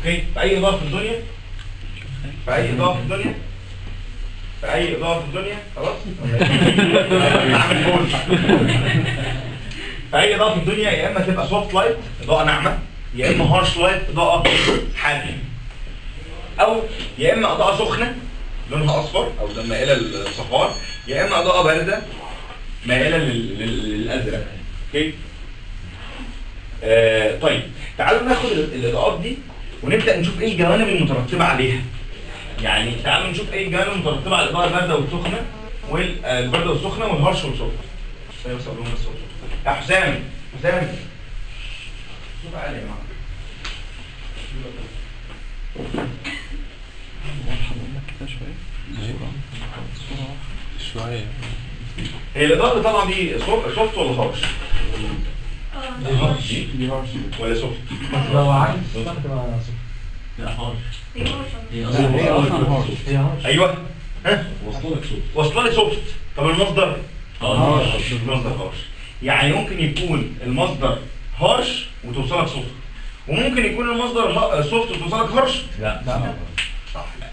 Okay؟ في أي اضاءه في الدنيا؟ في أي اضاءه في الدنيا؟ في أي اضاءه في الدنيا؟ خلاص؟ جول في أي اضاءه في الدنيا؟ يا إما تبقى soft light إضاءة ناعمة يا إما harsh light إضاءة حاده أو يا إما إضاءة سخنة لونها أصفر أو مائلة للصفار. يا إما إضاءة باردة مائلة لل- لل- للأزرق. okay؟ آه طيب تعالوا ناخد ال- الإضاءات دي ونبدأ نشوف إيه الجوانب المترتبة عليها. يعني تعالوا نشوف إيه الجوانب المترتبة على الاضاءه البارده والسخنه والبارده والسخنه والهرش بس أقول لهم بس يا حسام حسام. صوت عالي يا جماعة شوية. هي الاضاءه اللي طالعة دي so- soft ولا harsh؟ harsh ولا soft؟ لو عايز تستخدم لا harsh هي أصلا harsh هي harsh أيوه ها وصلوا لك صوت واصله لي soft طب المصدر harsh المصدر harsh يعني ممكن يكون المصدر harsh وتوصلك soft وممكن يكون المصدر soft وتوصلك harsh لا صح لا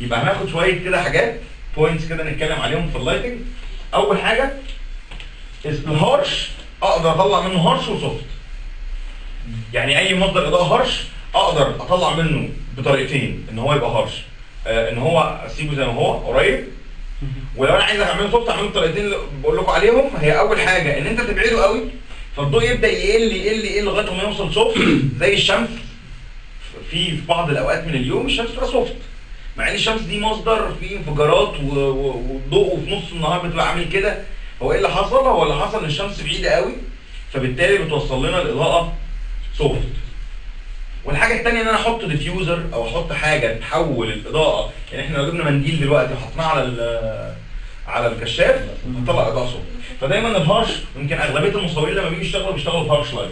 يبقى هناخد شوية كده حاجات points كده نتكلم عليهم في ال lighting اول حاجة ال harsh أقدر أطلع منه harsh و soft يعني أي مصدر إضاءة harsh أقدر أطلع منه بطريقتين إن هو يبقى harsh آه إن هو أسيبه زي ما هو قريب. ولو أنا عايز اعمله soft اعمله بطريقتين اللي بقول لكم عليهم هي أول حاجة إن أنت تبعده قوي فالضوء يبدأ يقل يقل يقل لغاية ما يوصل soft زي الشمس في في بعض الأوقات من اليوم الشمس بتبقى soft مع إن الشمس دي مصدر فيه انفجارات والضوء في نص النهار بتبقى عامل كده. هو إيه اللي حصل؟ هو اللي حصل إن الشمس بعيدة قوي فبالتالي بتوصل لنا الإضاءة soft والحاجة الثانية إن أنا أحط diffuser أو أحط حاجة تحول الإضاءة يعني إحنا لو جبنا منديل دلوقتي وحطيناه على على الكشاف هتطلع إضاءة soft فدايما ال harsh يمكن أغلبية المصورين لما بيجوا يشتغلوا بيشتغلوا ب harsh light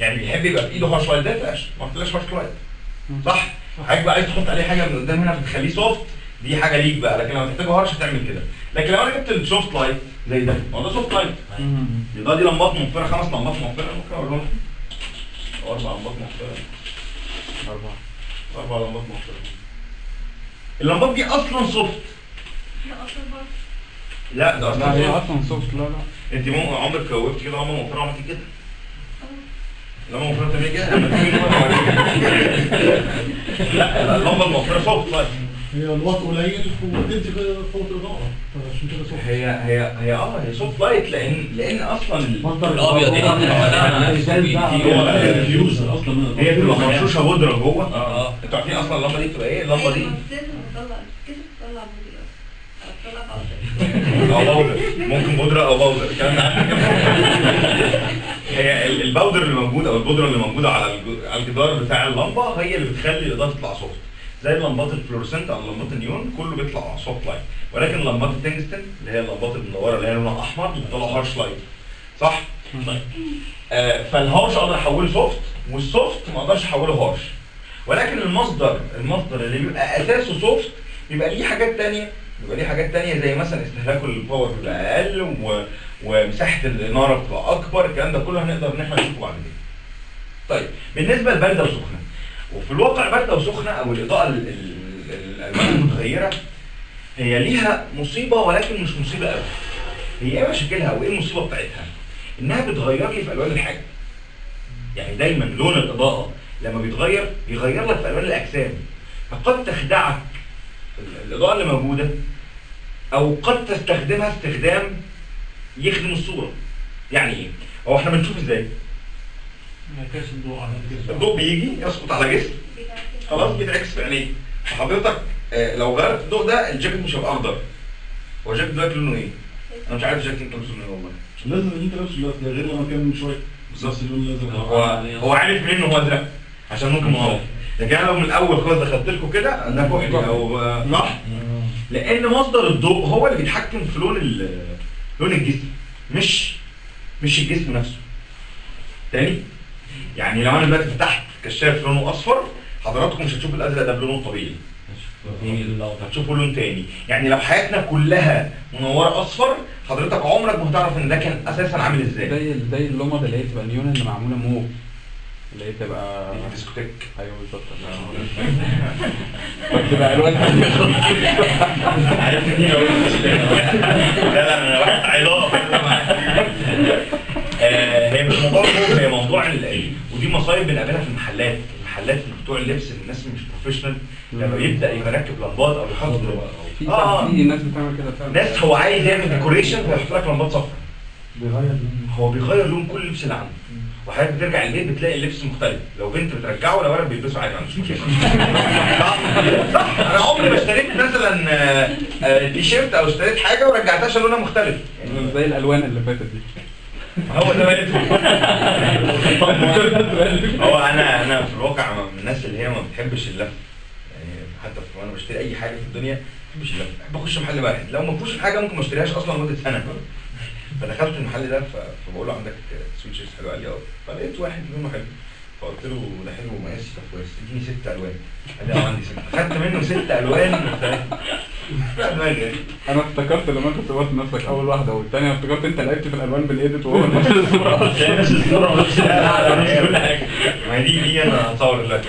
يعني بيحب يبقى في إيده harsh light ده فلاش. ما قلتلاش harsh light صح؟ حضرتك بقى عايز تحط عليه حاجة من قدام هنا فتخليه soft دي حاجة ليك بقى. لكن لو تحتاجه harsh هتعمل كده. لكن لو أنا جبت ال soft light زي ده ما هو ده soft light يبقى دي لمبات موفرة خمس لمبات موفرة. ممكن أقول لهم أربع لمبات موفرة. أربعة. أربع لمبات موفرة. اللمبات دي أصلا soft. لا ده لا هي أصلا soft. لا لا. أنت ممكن عمرك كوبت كده لمبه موفره عملتي كده. لمبه موفره تعملي كده لما لا اللمبة الموفرة soft. light هي الوات قليل وتنتج قوه الإضاءة فعشان كده صح هي هي هي آه هي soft light لأن لأن أصلا ال- مصدر الأبيض الإضاءة؟ ده- لا، لا، ده إزاز بقى. هو- هي بتبقى مرشوشه بودرة جوه. آه أنتوا عارفين أصلا اللمبه دي بتبقى إيه؟ اللمبه دي أو powder ممكن بودرة أو ده هي ال- ال powder اللي موجود أو البودرة اللي موجودة على الج- على الجدار بتاع اللمبة هي اللي بتخلي الإضاءة تطلع soft زي اللمبات ال fluorescent أو لمبات النيون كله بيطلع soft light ولكن لمبات التنجستن اللي هي اللمبات المدوره اللي هي لونها أحمر بتطلع harsh light صح؟ طيب. آه فال harsh أقدر احوله soft وال soft ما أقدرش احوله harsh ولكن المصدر المصدر اللي بيبقى أساسه soft بيبقى ليه حاجات تانية. بيبقى ليه حاجات تانية زي مثلا استهلاك ال power بيبقى أقل و... ومساحة الإنارة بتبقى أكبر. الكلام ده كله هنقدر إن إحنا نشوفه بعد كده. طيب. بالنسبة لبارده وسخنه وفي الواقع بارده وسخنه أو الإضاءة ال- ال- ال- الألوان المتغيرة هي ليها مصيبة ولكن مش مصيبة قوي. هي إيه مشاكلها وإيه المصيبة بتاعتها؟ إنها بتغير لي في ألوان الحاجة. يعني دايما لون الإضاءة لما بيتغير بيغير لك في ألوان الأجسام فقد تخدعك ال- الإضاءة اللي موجودة أو قد تستخدمها استخدام يخدم الصورة يعني إيه هو إحنا بنشوف إزاي انعكاس الضوء على الجسم الضوء بيجي يسقط على جسم. خلاص بيتعكس في عينيك. فحضرتك آه، لو غيرت الضوء ده الجاكيت مش هيبقى أخضر. هو الجاكيت دلوقتي لونه إيه؟ أنا مش عارف الجاكيت انت لابسه لونه إيه والله لازم أنت لابس دلوقتي غير لما كان من شوية. بس اللون لازم هو هو عارف منين هو ازرق عشان ممكن منور لكن أنا لو من الأول خالص دخلت لكم كده ده كحلي أو آه، صح؟ لأن مصدر الضوء هو اللي بيتحكم في لون لون الجسم مش مش الجسم نفسه. تاني؟ يعني لو أنا دلوقتي فتحت كشاف لونه أصفر حضراتكم مش هتشوفوا الأزرق ده بلونه الطبيعي هتشوفوا لون تاني. يعني لو حياتنا كلها منورة أصفر حضرتك عمرك ما هتعرف إن ده كان أساسا عامل إزاي. زي زي اللمض اللي هي بتبقى نيون اللي معمولة موف. اللي هي تبقى ديسكوتيك. أيوه بالظبط. بتبقى ألوان. تانية خالص. عارف مين؟ لا لا أنا واحد عايز اقف آه، هي مش موضوع الخوف هي موضوع ودي مصايب بنقابلها في المحلات المحلات اللي بتوع اللبس الناس اللي مش professional لما يبدأ يركب لمبات أو يحط في آه. في ناس بتعمل كده فعلا. ناس هو عايز يعمل decoration فيحط لك لمبات صفرا بيغير لون. هو بيغير لون كل اللبس اللي عنده. وحضرتك بترجع البيت بتلاقي اللبس مختلف. لو بنت بترجعه ولا ولد بيلبسه عادي ما عندوش مشكلة. صح صح أنا عمري ما اشتريت مثلا آه، آه، تيشيرت أو اشتريت حاجة ورجعتها عشان لونها مختلف زي الألوان اللي فاتت دي. هو ده هو أنا أنا في الواقع من الناس اللي هي ما بتحبش اللف. يعني حتى وأنا بشتري أي حاجة في الدنيا ما اللف. بحب أخش محل واحد. لو ما فيهوش الحاجة ممكن ما أشتريهاش أصلا لمدة سنة. فدخلت المحل ده فبقول له عندك swatches حلوة قال لي آه. فلقيت واحد لونه حلو. فقلت له ده حلو ومقاسي طب كويس اديني ست ألوان. قال لي آه عندي ست. خدت منه ست ألوان. أنا افتكرت لما انت صورت نفسك أول واحدة والثانيه افتكرت أنت لعبت في الألوان بال edit وهو نفس الصورة. نفس الصورة بس كل حاجة. ما هي دي دي أنا هصور دلوقتي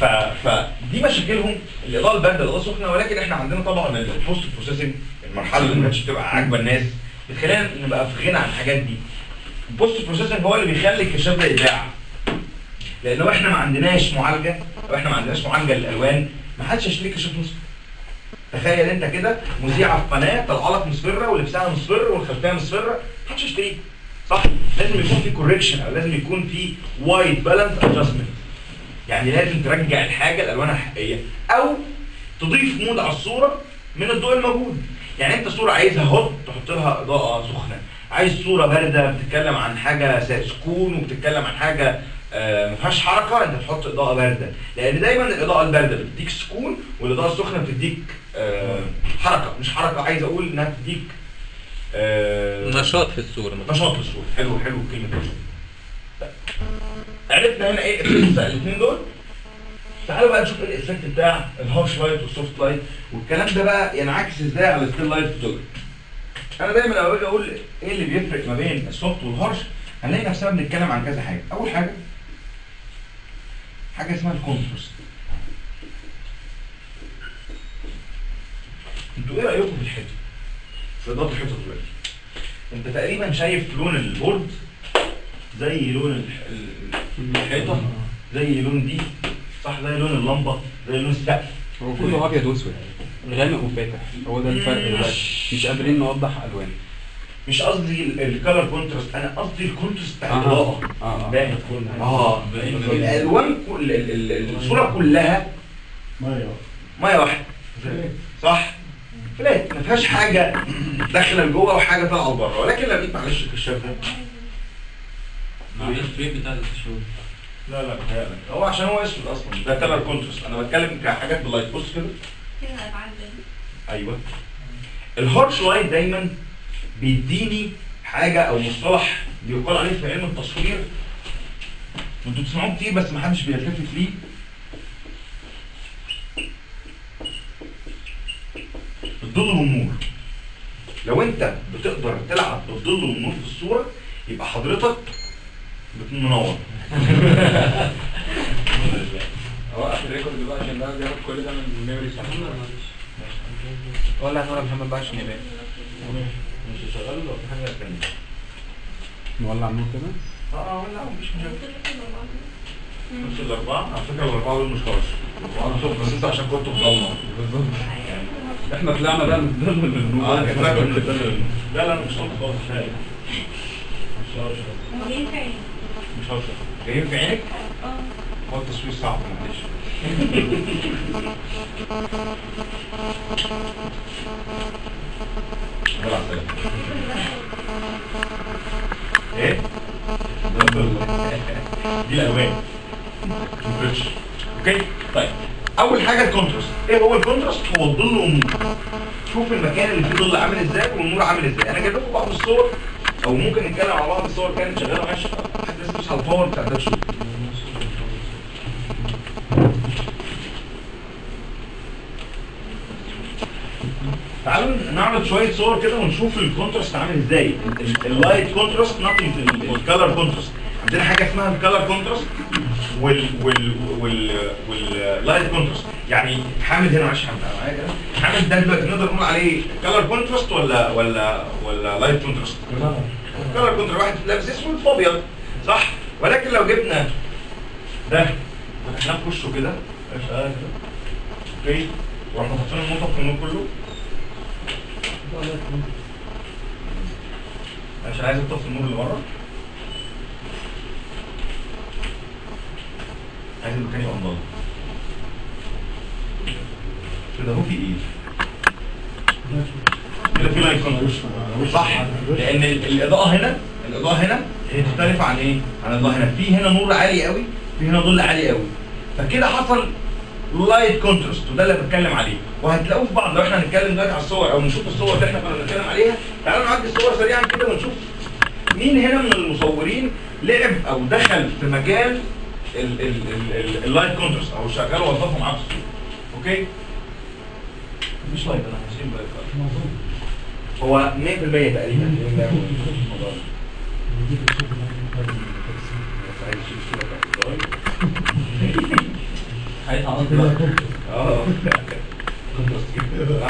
ف فدي مشاكلهم الإضاءة الباردة الإضاءة السخنة ولكن إحنا عندنا طبعا ال post processing المرحلة اللي ما كانتش بتبقى عاجبة الناس. بتخلينا نبقى في غنى عن الحاجات دي. ال post processing هو اللي بيخلي الكشاف ده يتباع. لأن لو إحنا ما عندناش معالجة لو إحنا ما عندناش معالجة للألوان ما حدش هيشتري كشاف مصفر تخيل انت كده مذيعه في قناه طالعه لك مصفرة ولبسها مصفر والخلفيه مصفرة محدش يشتريها صح؟ لازم يكون في correction أو لازم يكون في white balance adjustment يعني لازم ترجع الحاجة لالوانها الحقيقية أو تضيف مود على الصورة من الضوء الموجود. يعني انت صورة عايزها هوت تحط لها إضاءة سخنة. عايز صورة باردة بتتكلم عن حاجة سكون وبتتكلم عن حاجة ما فيهاش حركة انت تحط إضاءة باردة. لأن دايما الإضاءة الباردة بتديك سكون والإضاءة السخنة بتديك آه، حركة. مش حركة عايز أقول إنها بتديك آه، نشاط في الصورة نشاط في الصوت حلو حلو كلمة نشاط. طيب. عرفنا هنا إيه الاثنين دول؟ تعالوا بقى نشوف إيه ال effect بتاع ال harsh light وال soft light. والكلام ده بقى ينعكس إزاي على ال still life photography أنا دايما لما باجي أقول إيه اللي بيفرق ما بين ال soft وال harsh هنلاقي نفسنا بنتكلم عن كذا حاجة. أول حاجة حاجة اسمها ال contrast. أنتوا إيه رأيكم في الحتة؟ في اضاءه الحيطة دلوقتي. انت تقريبا شايف لون ال board زي لون الح- ال- الحيطة زي لون دي صح؟ زي لون اللمبة زي لون السقف. هو كله أبيض وأسود. غامق وفاتح. هو ده الفرق بس مش قادرين نوضح الوان مش قصدي ال color contrast أنا قصدي ال contrast بتاع. الإضاءة. آه. باين آه الألوان كل ال- ال- الصورة كلها مية. مية واحدة. صح؟ flat. ما فيهاش حاجة داخلة لجوه وحاجة طالعة لبره ولكن لو جيت معلش الكشاف ده معلش ال frame بتاع الشغل لا لا بتهيألك. هو عشان هو اسود أصلا. ده color contrast أنا بتكلم كحاجات بال light بص كده. كده أيوه. ال harsh light دايما بيديني حاجة أو مصطلح بيقال عليه في علم التصوير. أنتوا بتسمعوه كتير بس ما حدش بيلتفت ليه. الظل والنور. لو انت بتقدر تلعب بالظل والنور في الصورة يبقى حضرتك بتنور. اوقف ال record بقى عشان ده بياخد كل ده من ال memory ولا هنقول محمد بقى عشان يبان. مش شغال ولا في حاجة ثانية نولع النور كده؟ آه آه لا مش مشكله نفس الأربعة؟ على فكرة الأربعة دول مش خالص. وأنا شوف بس أنت عشان كنت في بالظبط إحنا طلعنا بقى من الظل للنور. آه لا لا مش خالص خالص مش إيه؟ مش خالص جايين في عينك؟ آه. هو التصوير صعب. معلش على السلامة. إيه؟ دي الالوان. okay طيب اول حاجة ال contrast إيه هو ال contrast هو الظل والنور شوف المكان اللي فيه ظل عامل إزاي والنور عامل إزاي أنا جايب لكم بعض الصور أو ممكن نتكلم على بعض الصور كانت شغاله ماشي حد لازم يدوس على ال power بتاع ده شوف نعرض شوية صور كده ونشوف ال contrast عامل إزاي. ال- ال light contrast not ال color contrast عندنا حاجة اسمها ال color contrast وال وال وال وال light contrast يعني حامد هنا معلش حامد معايا كده؟ حامد ده دلوقتي نقدر نقول عليه color contrast ولا ولا ولا light contrast color contrast واحد لابس اسود في ابيض صح؟ ولكن لو جبنا ده فتحناه في وشه كده. okay؟ ورحنا حاطين المنطق كله. عشان عايز اطفي النور اللي بره؟ عايز المكان يبقى مضلم كده هو في إيه؟ كده في light contrast صح. لأن ال- الإضاءة هنا الإضاءة هنا هي مختلفه عن إيه؟ عن الاضاءه هنا في هنا نور عالي قوي في هنا ظل عالي قوي. فكده حصل light contrast وده اللي بتكلم عليه. وهتلاقوه في بعض. لو إحنا هنتكلم دلوقتي على الصور أو نشوف الصور اللي إحنا كنا بنتكلم عليها تعالوا نعدي الصور سريعا كده ونشوف مين هنا من المصورين لعب أو دخل في مجال ال- ال- ال- ال- ال light contrast أو شغال وظفه معاه في الصور okay؟ مش light أنا light خالص. هو 100% تقريبا. الموضوع ده. بس عايز اشيل الصورة بتاعت الضرايب. هيتعرض دلوقتي آه كونتراست جدا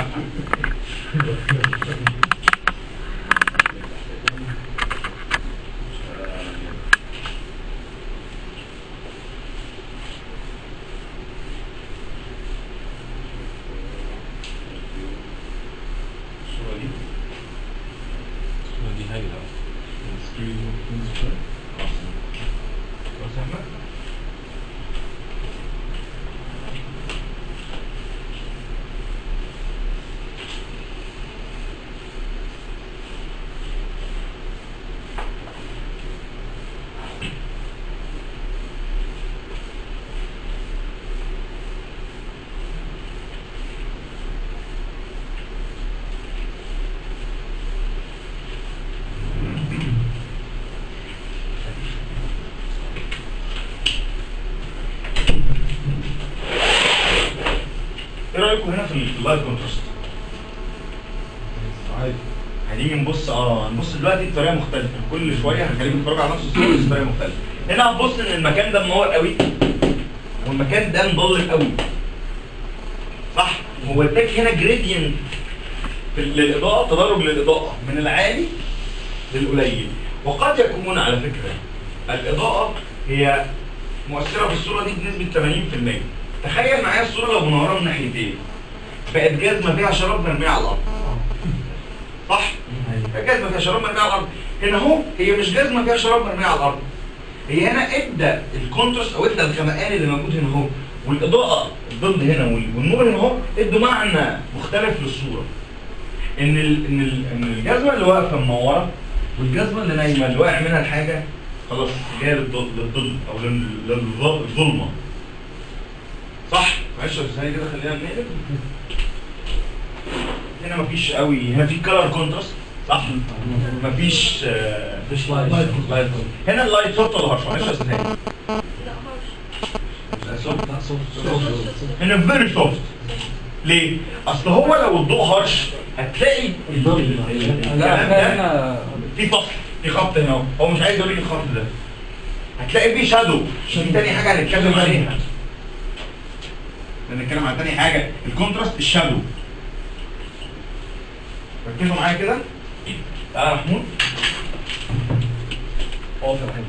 رأيكم هنا في ال light contrast؟ عادي. هنيجي نبص آه هنبص دلوقتي بطريقة مختلفة. كل شوية هنخليكم تتفرجوا على نفس الصورة بس بطريقة مختلفة. هنا هتبص إن المكان ده منور قوي. والمكان ده مضلم قوي. صح؟ هو اداك هنا gradient للإضاءة تدرج للإضاءة من العالي للقليل. وقد يكون على فكرة الإضاءة هي مؤثرة في الصورة دي بنسبة 80% تخيل معايا الصورة لو منوره من ناحيتين بقت جزمه فيها شراب مرميه على الأرض. صح؟ جزمه فيها شراب مرميه على الأرض. هنا أهو هي مش جزمه فيها شراب مرميه على الأرض. هي هنا إدى الكونتراست أو إدى الغمقان اللي موجود هنا أهو. والإضاءة الظل هنا وال- والنور هنا أهو ادوا معنى مختلف للصورة. إن ال إن ال إن الجزمة اللي واقفة منورة والجزمة اللي نايمة اللي واقع منها الحاجة خلاص جاية للظل أو لل- للظل- للظلمة. صح؟ معلش يا ثانية كده خلينا نقلب هنا مفيش قوي. هنا في color contrast صح؟ مفيش آه، مفيش light light هنا ال light soft ولا harsh معلش يا أستاذ هاني harsh صوت هنا very soft ليه؟ أصل هو لو الضوء harsh هتلاقي الكلام ده في فصل في خط هنا هو مش عايز يوريك الخط ده. هتلاقي فيه shadow دي تاني حاجة هنتكلم عليها. هنتكلم على تاني حاجة. ال contrast ال shadow. ركزوا معايا كده. تعالى يا محمود. اقف يا محمود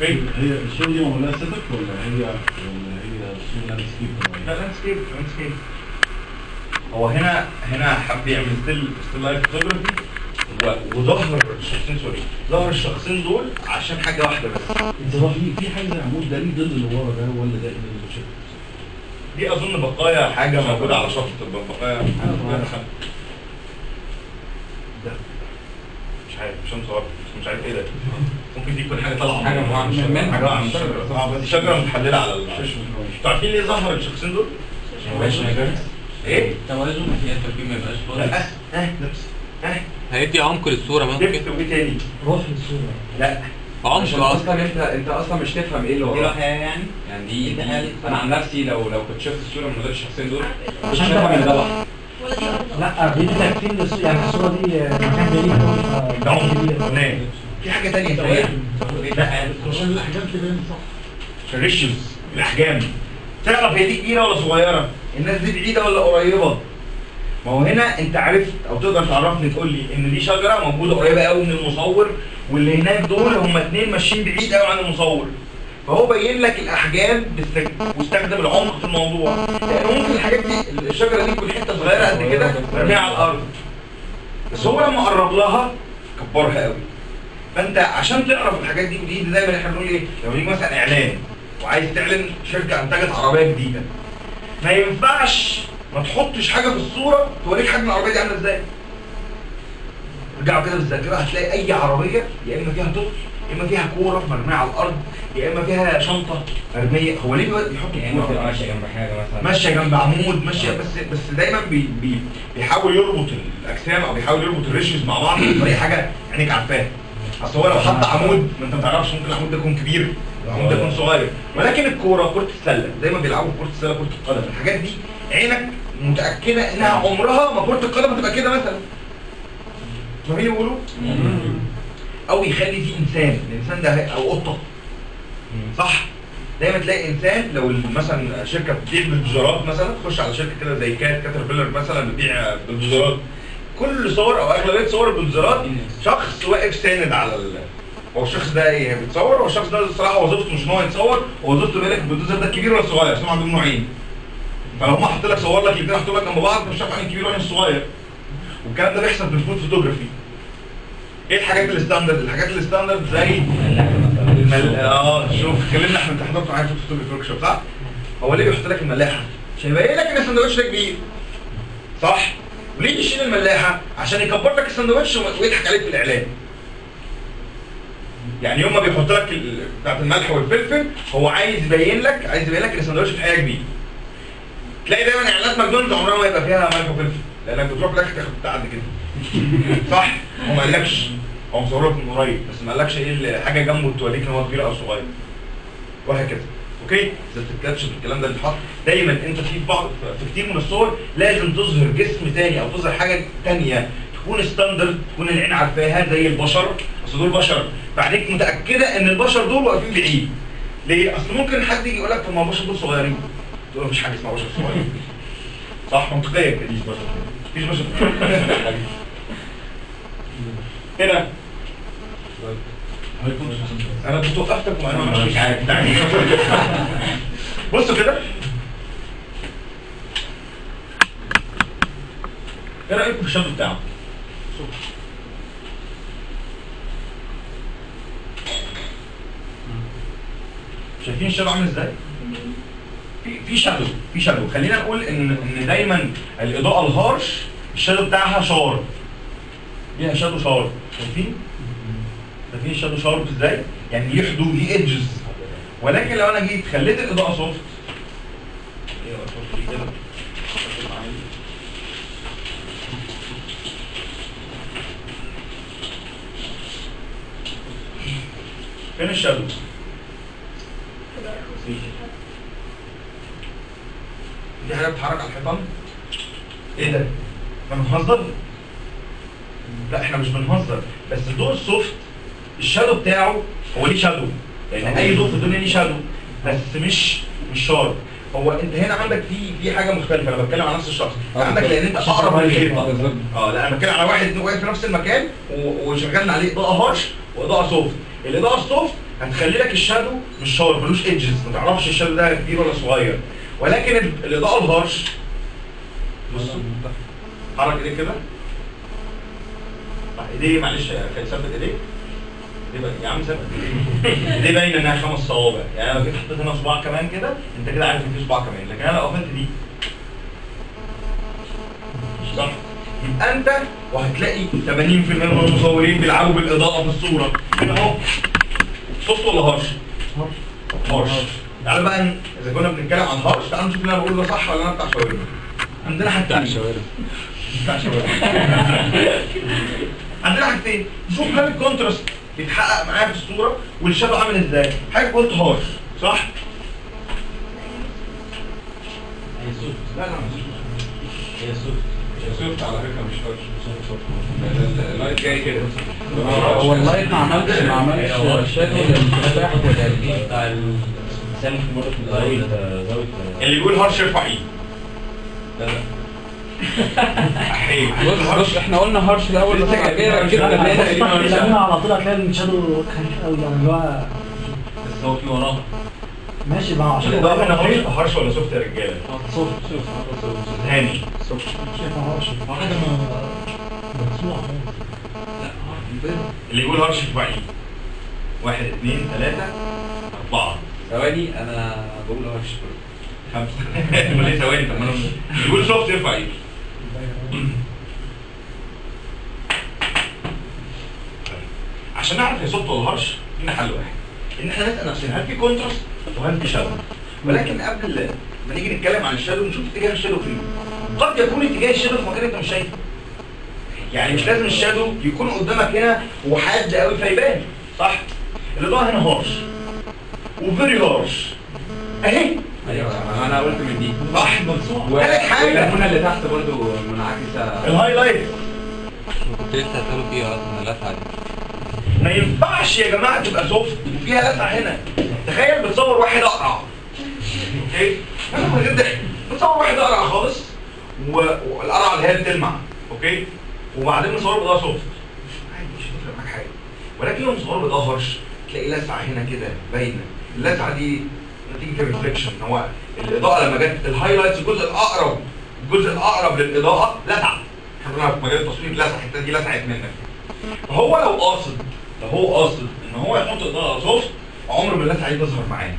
okay هي الشغل دي معمول لها setup ولا هي ولا هي شغل landscape لا landscape landscape هو هنا هنا حب يعمل still still life photography وظهر الشخصين sorry. ظهر الشخصين دول عشان حاجة واحدة بس. انت في في حاجة زي عمود ده ليه ظل اللي ورا ده ولا ده اللي شكل دي أظن بقايا حاجة موجودة على شفط بقايا حاجة صغيره خم- ده. مش عارف مش مصور بس مش عارف إيه ده. ممكن دي تكون حاجة طالعة. من- من- حاجة من الشجره آه بس شجره متحلله على ال- أنتوا عارفين ليه ظهر الشخصين دول؟ إيه؟ توازن هي التركيب ما يبقاش لا ها نفس ها هيدي عمق للصورة ممكن؟ تاني؟ روح للصورة لا. آه أصلا انت أنت أصلا مش تفهم إيه اللي دي وراه حاجة يعني. يعني دي, دي أنا عن نفسي لو لو كنت شفت الصورة من غير الشخصين دول مش هفهم إن ده دي ارض لا بيدي تكفين للصورة يعني الصورة دي مكان بعيد. ده في حاجة ثانية صح الريشيوز الأحجام تعرف هي دي كبيرة ولا صغيرة؟ الناس دي بعيدة ولا قريبة؟ ما هو هنا أنت عرفت أو تقدر تعرفني تقول لي إن دي شجرة موجودة قريبة قوي من المصور واللي هناك دول هم اتنين ماشيين بعيد قوي عن المصور. فهو بين لك الأحجام واستخدم العمق في الموضوع. لأن ممكن الحاجات دي الشجرة دي تكون حتة صغيرة قد كده مرميه على الأرض. بس هو لما قرب لها كبرها قوي فأنت عشان تعرف الحاجات دي ودي دايما إحنا بنقول إيه؟ لو يجي مثلا إعلان وعايز تعلن شركة أنتجت عربية جديدة. ما ينفعش ما تحطش حاجة في الصورة توريك حجم العربية دي عاملة إزاي. ارجعوا كده بالذاكره هتلاقي أي عربية يا إما فيها طفل يا إما فيها كورة مرمية على الأرض يا إما فيها شنطة مرمية. هو ليه بيحط الكوره تبقى ماشية جنب حاجة مثلا. ماشية جنب عمود ماشية بس بس دايما بي بي بيحاول يربط الأجسام أو بيحاول يربط ال ratios مع بعض بطريقة حاجة عينيك عارفاها. أصل هو لو حط عمود ما أنت ما تعرفش ممكن العمود ده يكون كبير العمود ده يكون صغير. ولكن الكورة كرة السلة دايما بيلعبوا كرة السلة كرة القدم. الحاجات دي عينك متأكدة إنها عمرها ما كرة القدم هتبقى كده مثلا. فاهمين يقولوا؟ أو يخلي فيه إنسان. الإنسان ده أو قطة. صح؟ دايما تلاقي إنسان لو مثلا شركة بتبيع بلدوزرات مثلا تخش على شركة كده زي كات كاتربيلر مثلا بتبيع بلدوزرات كل صور أو أغلبية صور البلدوزرات شخص واقف ساند على ال هو الشخص ده إيه؟ بيتصور هو الشخص ده الصراحه وظيفته مش إن هو يتصور هو وظيفته بالك البلدوزر ده كبير ولا صغير؟ عشان هم عندهم نوعين. فلو هم حاطين لك صور لك الاثنين حطوا لك جنب بعض مش عارف انهي الكبير وانهي الصغير والكلام ده بيحصل في ال food photography إيه الحاجات ال standard الحاجات ال standard زي المل... آه شوف اتكلمنا إحنا انت حضرت معايا في ال photography workshop صح؟ هو ليه بيحط لك الملاحة؟ عشان يبين لك إن السندوتش ده كبير صح؟ وليه يشيل الملاحة؟ عشان يكبر لك السندوتش ويضحك عليك في الإعلان يعني يوم ما بيحط لك ال- بتاعت الملح والفلفل هو عايز يبين لك عايز يبين لك إن السندوتش في حاجة كبير تلاقي دايما إعلانات ماكدونالدز عمرها ما يبقى فيها ملح وفلفل لأنك بتروح في الآخر تاخد بتاع قد كده صح. هو ما قالكش. هو مصور لك من قريب بس ما قالكش إيه اللي- حاجة جنبه توريك إن هو كبير أو صغير. وهكذا. okay؟ إذا بتتكلمش في الكلام ده اللي اتحط دايما أنت في بعض في كتير من الصور لازم تظهر جسم تاني أو تظهر حاجة تانية. تكون standard تكون العين عارفاها زي البشر. أصل دول بشر. فعليك متأكدة إن البشر دول واقفين بعيد. ليه؟ أصل ممكن حد يجي يقول لك طب ما البشر دول صغيرين. تقول له مفيش حاجة اسمها بشر صغيرين. صح؟ منطقيا كده مفيش بشر. مفيش بشر. هنا أنا كنت وقفتك وأنا مش عارف بصوا كده إيه رايكم في ال shadow بتاعه؟ شايفين ال shadow عامل إزاي؟ في في shadow في shadow خلينا نقول ان ان دايما الاضاءه ال harsh ال shadow بتاعها شارب ليها shadow شارب شايفين؟ شايفين ال shadow شارب إزاي؟ يعني ليه حدود ليه edges ولكن لو أنا جيت خليت الإضاءة soft كده؟ فين ال shadow؟ دي حاجة بتتحرك على الحيطان إيه ده؟ إحنا بنهزر؟ لا إحنا مش بنهزر. بس الضوء ال soft ال shadow بتاعه هو ليه shadow. يعني أي ضوء في الدنيا ليه shadow. بس مش مش شارب. هو أنت هنا عندك في في حاجة مختلفة. أنا بتكلم على نفس الشخص. عندك لأن أنت أقرب للحيطة. بالظبط. آه لا أنا بتكلم على واحد واقف في نفس المكان وشغلنا عليه. اضاءه harsh واضاءه soft. الاضاءه ال soft هتخلي لك ال shadow مش شارب ملوش edges ما تعرفش ال shadow ده كبير ولا صغير. ولكن ال- الاضاءه الهارش بصوا حرك ايديك كده. آه، إيديه معلش خالد ثبت إيديه يا عم ثبت. إيديه ايديه باينه إنها خمس صوابع. يعني لو جيت حطيت هنا صباع كمان كده أنت كده عارف إن في صباع كمان لكن أنا لو قفلت دي. صح. يبقى أنت وهتلاقي 80% من المصورين بيلعبوا بالإضاءة في الصورة. هنا أهو. soft ولا harsh؟ harsh تعالى بقى إذا كنا بنتكلم عن harsh تعالى نشوف اللي أنا بقوله ده صح ولا أنا بتاع شاورما عندنا حاجتين بتاع شاورما عندنا حاجتين نشوف هل ال contrast بيتحقق معايا في الصورة وال shadow عامل إزاي حاجة قلت harsh صح؟ هي soft لا لا هي soft soft على فكره مش harsh ال- ال light جاي كده هو ال light ما عملش ما عملش shadow للتفاح ولا ال- بتاع اللي بيقول harsh يرفع ايده لا لا. بص بص إحنا قلنا harsh الأول بس الليمون لقينا على طول هتلاقي ال shadow خفيف قوي يعني اللي هو بس هو في وراها ماشي بقى عشان هنا harsh harsh ولا soft يا رجالة؟ soft هاني. شايفها harsh ما اللي يقول harsh ايده واحد اثنين ثلاثة أربعة. ثواني أنا بقول harsh خمسة. ثواني؟ طب ما أنا اللي يقول soft يرفع إيده. عشان نعرف هي soft ولا harsh لنا حل واحد. إن إحنا نسال نفسنا هل في contrast وهل في shadow ولكن قبل ما نيجي نتكلم عن ال shadow نشوف اتجاه ال shadow فين. قد يكون اتجاه ال shadow في مكان انت مش شايفه. يعني مش لازم ال shadow يكون قدامك هنا وحاد قوي فيبان صح؟ الاضاءه هنا harsh و very harsh اهي أيوه أنا قلت من دي. صح ثالث حاجة. والليمونه اللي تحت برضو منعكسة. ال highlight. كنت لسه هسأله فيها أصلا اللسعة دي ما ينفعش يا جماعة تبقى soft وفيها لسعة هنا. تخيل بتصور واحد أقرع. okay أنا من غير ضحك بتصور واحد أقرع خالص والقرعة اللي هي بتلمع. okay؟ وبعدين مصور بإضاءة soft عادي مش هتفرق معاك حاجة. ولكن لو مصور بإضاءة harsh تلاقي لسعة هنا كده باينة. اللسعة دي نتيجه ال reflection هو الإضاءة لما جت ال highlights الجزء الأقرب الجزء الأقرب للإضاءة لسع إحنا في مجال التصوير لسع الحتة دي لسعت منك. هو لو قاصد لو هو قاصد إن هو يحط إضاءة soft عمر ما اللسعه دي تظهر معاه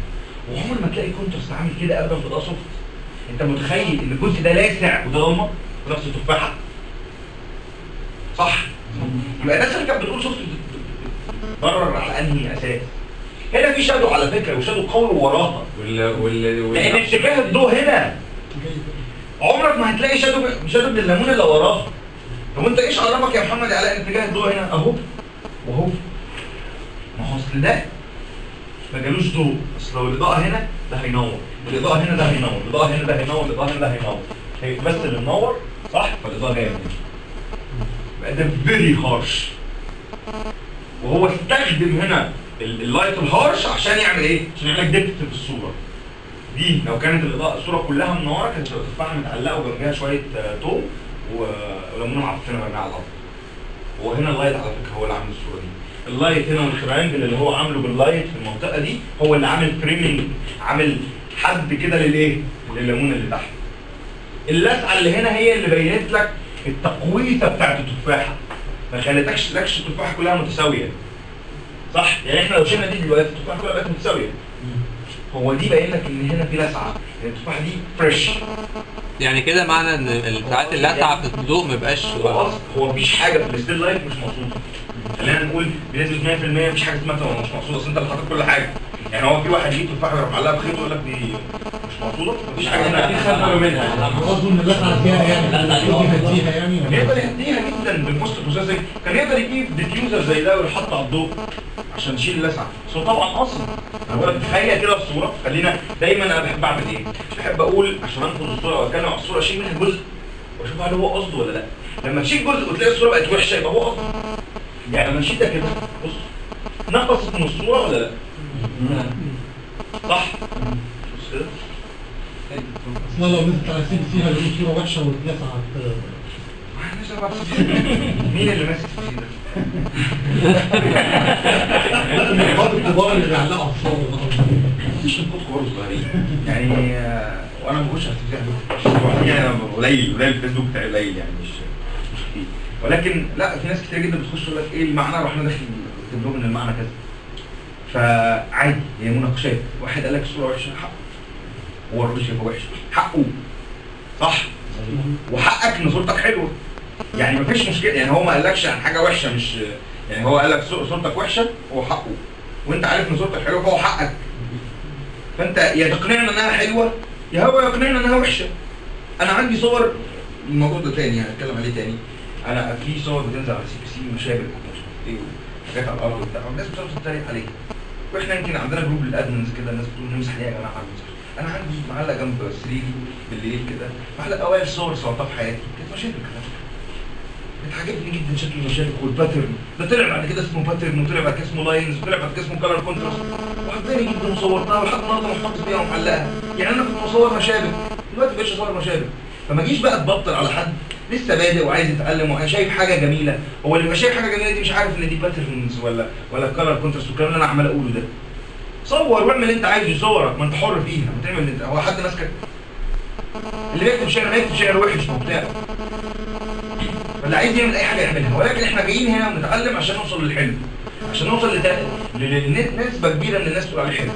وعمر ما تلاقي contrast عامل كده ابدا في إضاءة soft أنت متخيل إن الجزء ده لاسع وده ضلمة؟ في نفس التفاحة. صح؟ يبقى الناس اللي كانت بتقول soft بتبرر على انهي أساس؟ هنا في shadow على فكرة و shadow قوي وراها وال وال لأن وال اتجاه الضوء هنا. عمرك ما هتلاقي shadow shadow من الليمون اللي وراها. طب أنت إيش عرفك يا محمد على اتجاه الضوء هنا؟ أهو. واهو ما هو أصل ده ما جالوش ضوء. أصل لو الإضاءة هنا ده هينور. الإضاءة هنا ده هينور. الإضاءة هنا ده هينور. الإضاءة هنا ده هينور. هي بس اللي منور صح؟ فالإضاءة جاية من هنا يبقى ده very harsh وهو استخدم هنا ال light ال harsh عشان يعمل إيه؟ عشان يعمل depth في الصورة. دي لو كانت الاضاءه الصورة كلها منوره كانت هتبقى تفاحه متعلقة وجنبها شوية آه، توم و- وليمونة معفنه مرميه على الأرض. وهنا ال light على فكرة هو اللي عامل الصورة دي. ال light هنا وال triangle اللي هو عامله بال light في المنطقة دي هو اللي عامل framing عامل حد كده للإيه؟ لليمونه اللي تحت. اللسعه اللي هنا هي اللي بينت لك التقويتة بتاعت التفاحة. ما خلتكش لكش التفاحة كلها متساوية. صح؟ يعني إحنا لو شلنا دي دلوقتي التفاحه كلها بقت متساوية. هو دي باين لك إن هنا في لسعة. يعني التفاحه دي fresh يعني كده معنى إن ال- ساعات اللسعة في الضوء مبقاش هو أصلا هو مفيش حاجة في ال still life مش مقصوده خلينا نقول بنسبة 100% مفيش حاجة اسمها مش مقصوده أصل أنت اللي حاطط كل حاجة. يعني هو في واحد يجيب تفاحه يروح معلقها بخيط ويقول لك دي مش مقصوده مفيش حاجة هنا خد باله منها. قصده إن اللسعه فيها يعني يهديها يعني. كان يقدر يهديها جدا بال post processing كان يقدر يجيب diffuser زي ده ويحط على الضوء عشان يشيل اللسعه بس هو طبعا أصلا أنا بقول لك تخيل كده الصورة خلينا دايما أنا بحب أعمل إيه؟ بحب أقول عشان أنقذ الصورة واتكلم على الصورة أشيل منها جزء وأشوف هل هو قصده ولا لأ. لما تشيل جزء وتلاقي الصورة بقت وحشة يبقى هو قصده يعني لما نشيل ده كده. بص نقصت من الصورة ولا لأ؟ صح؟ بص كده. أصلا لو نزلت على CPC صورة وحشة واللسعه مين اللي ماسك؟ بعض الكبار اللي بيعلقوا على الصور مفيش نقاد كبار صغيرين يعني آه، وأنا ما بخش على يعني قليل قليل الفيسبوك بتاعي قليل يعني مش مش كتير ولكن لا في ناس كتير جدا بتخش تقول لك إيه المعنى رحنا داخل نكتب لهم ان المعنى كذا فعادي هي مناقشات واحد قال لك الصورة وحشه حقه هو الراجل شايفها وحشه حقه صح وحقك ان صورتك حلوة يعني مفيش مشكلة. يعني هو ما قالكش عن حاجة وحشة مش يعني هو قال لك صور- صورتك وحشة هو حقه. وانت عارف ان صورتك حلوة فهو حقك. فانت يا تقنعنا انها حلوة يا هو يقنعنا انها وحشة. أنا عندي صور الموضوع ده تاني هنتكلم عليه تاني. أنا في صور بتنزل على CPC إيه وحاجات على الأرض وبتاع. والناس بتقعد تتريق عليها وإحنا يمكن عندنا group لل admins كده الناس بتقول نمسح ليه يا جماعة؟ أنا عندي معلق جنب سريري بالليل كده معلق اوائل صور صورتها في حياتي. كانت مشاكل كده بتعجبني جدا شكل المشابك وال pattern ده طلع بعد كده اسمه pattern وطلع بعد كده اسمه lines وطلع بعد كده اسمه color contrast وعجباني جدا وصورتها ولحد النهارده محتفظ بيها ومعلقها يعني أنا كنت بصور مشابك دلوقتي مبقتش أصور مشابك فما اجيش بقى تبطل على حد لسه بادئ وعايز يتعلم وشايف شايف حاجة جميلة. هو اللي شايف حاجة جميلة دي مش عارف إن دي patterns ولا ولا color contrast والكلام اللي أنا عمال أقوله ده. صور واعمل اللي أنت عايزه صورك ما أنت حر فيها ما تعمل هو حد ماسكك. اللي بيكتب شعر ما يكتب شعر وحش بتاعه. فاللي عايز يعمل أي حاجة يعملها. ولكن إحنا جايين هنا ونتعلم عشان نوصل للحلو. عشان نوصل لت- ل- لنسبه كبيرة من الناس تقول عليه حلو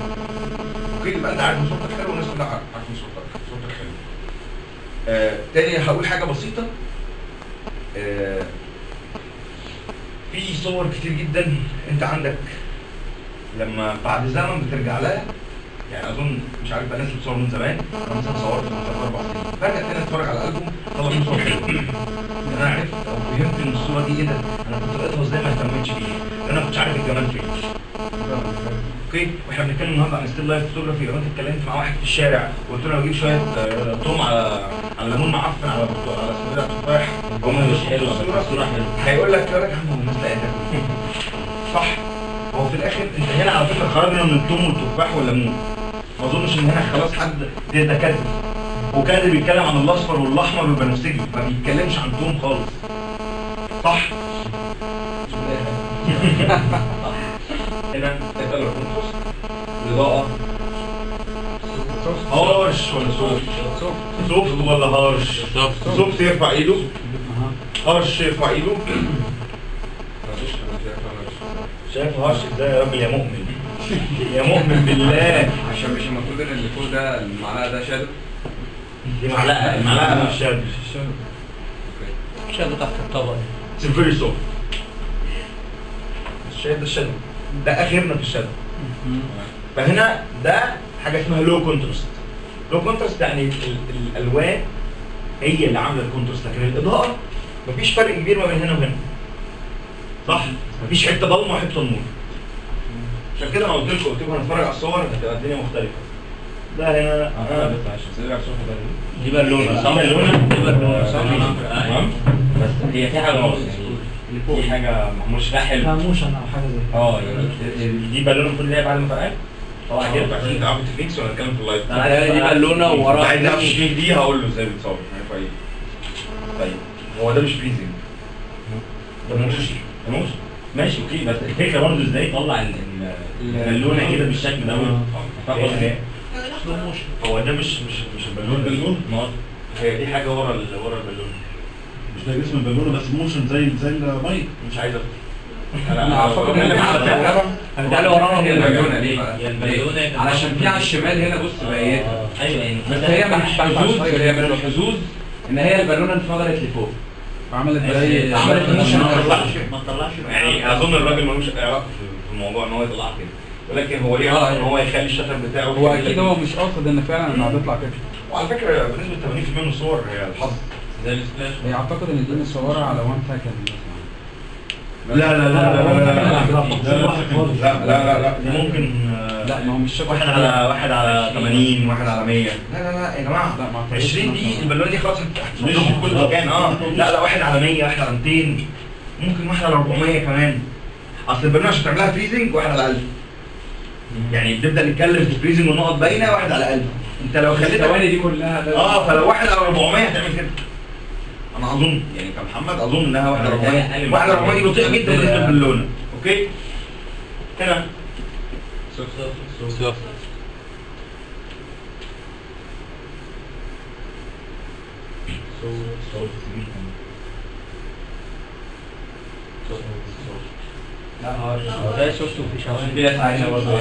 okay؟ يبقى أنت عارف إن صوتك حلو والناس كلها عارفه إن صوتك صوتك حلو. آه تاني هقول حاجة بسيطة. آه في صور كتير جدا أنت عندك لما بعد زمن بترجع لها. يعني أظن مش عارف بقى ناس بتصور من زمان. أنا مثلا صورت من ثلاث أربع سنين. برجع تاني أتفرج على الالبوم منه صور حلوة أنا عرفت أو فهمت إن الصورة دي إيه ده أنا كنت لقيتها إزاي ما اهتمتش بيها. أنا ما كنتش عارف الجمال فين. okay وإحنا بنتكلم النهارده عن still life photography لو اتكلمت مع واحد في الشارع. وقلت له أجيب شوية آه، توم على على ليمون معفن على برتق- على اسمه ده تفاح هم مش حلوة بس الصورة حلوة هيقول لك يا عم هو الناس لقيتها صح. هو في الآخر أنت هنا على فكرة خرجنا من الثوم والتفاح والليمون. ما أظنش إن هنا خلاص حد ده كذب وكان بيتكلم عن الأصفر والأحمر والبنفسجي ما بيتكلمش عن توم خالص. صح؟ هنا ال color contrast الاضاءه harsh ولا soft soft ولا harsh soft يرفع إيده. harsh يرفع إيده. شايف harsh إزاي يا راجل يا مؤمن. يا مؤمن بالله. عشان مش المفروض إن اللي فوق ده المعلقه ده shadow دي معلقه المعلقه مش shad- shadow تحت الطبق. it's very soft شايف ده ال shadow ده اخرنا في ال shadow فهنا ده حاجة اسمها low contrast low contrast يعني ال- ال- الألوان هي اللي عاملة ال contrast لكن الإضاءة مفيش فرق كبير ما بين هنا وهنا. صح؟ مفيش حتة ضلمة وحتة نور. عشان كده أنا قلت لكم قلت لكم هنتفرج على الصور هتبقى الدنيا مختلفة. هنا آه دي بالونه صح بالونه دي بالونه صح تمام بس هي في حاجة ناقص يعني في حاجة مش فيها حلو مهموش أنا أو حاجة زي كده. آه يعني دي بالونه المفروض اللي هي بعد ما فرقعت طبعا كده عشان تعرفوا ال techniques ولا نتكلم في ال light؟ دي بالونة ووراها عايز نعرف التكنيك دي هقول له إزاي بتصور إيه طيب. هو ده مش freezing ده ده motion ماشي okay. بس الفكرة برضه إزاي يطلع ال- ال- البالونه كده بالشكل ده؟ slow motion هو ده مش مش مش البالون. بالون. ما هو هي دي حاجة ورا ال- ورا البالون. مش ده جسم البالونه بس motion زي زي المايك مش عايز. أنا اعتقد ان أنا ده اللي وراها هي البالونه ليه ليه؟ علشان في على الشمال هنا بص بقيتها أيوه يعني بس هي من الحظوظ هي من الحظوظ إن هي البالونه انفجرت لفوق. عملت. زي عملت motion ما ما طلعش. ما طلعش. يعني أظن الراجل ملوش علاقة في الموضوع إن هو يطلع كده. ولكن هو ليه آه ان هو يخلي الشكل بتاعه هو أكيد هو مش قاصد ان فعلا انها هتطلع كده وعلى فكره بنسبه 80% من الصور هي الحظ ده اعتقد ان دي متصوره على وان كان لا لا لا لا لا لا لا لا لا لا دي ممكن لا ما هو مش واحد على واحد على 80 واحد على 100 لا لا لا يا جماعة 20 دي البالونه دي خلاص مش كل مكان آه لا لا واحد على 100 واحد على 200 ممكن واحد على 400 كمان اصل البالونه عشان تعملها فريزنج واحد على 1000 يعني بنبدأ نتكلم في freezing ونقط باينة واحد على 1000 انت لو خليتها الثواني دي كلها آه فلو واحد على 400 هتعمل كده. أنا أظن يعني كمحمد أظن إنها واحد على 400 واحد على 400 دي بطيئه جدا بالنسبة للبالونه okay؟ هنا. سوفت ده شفته في في ناس عايشه برضه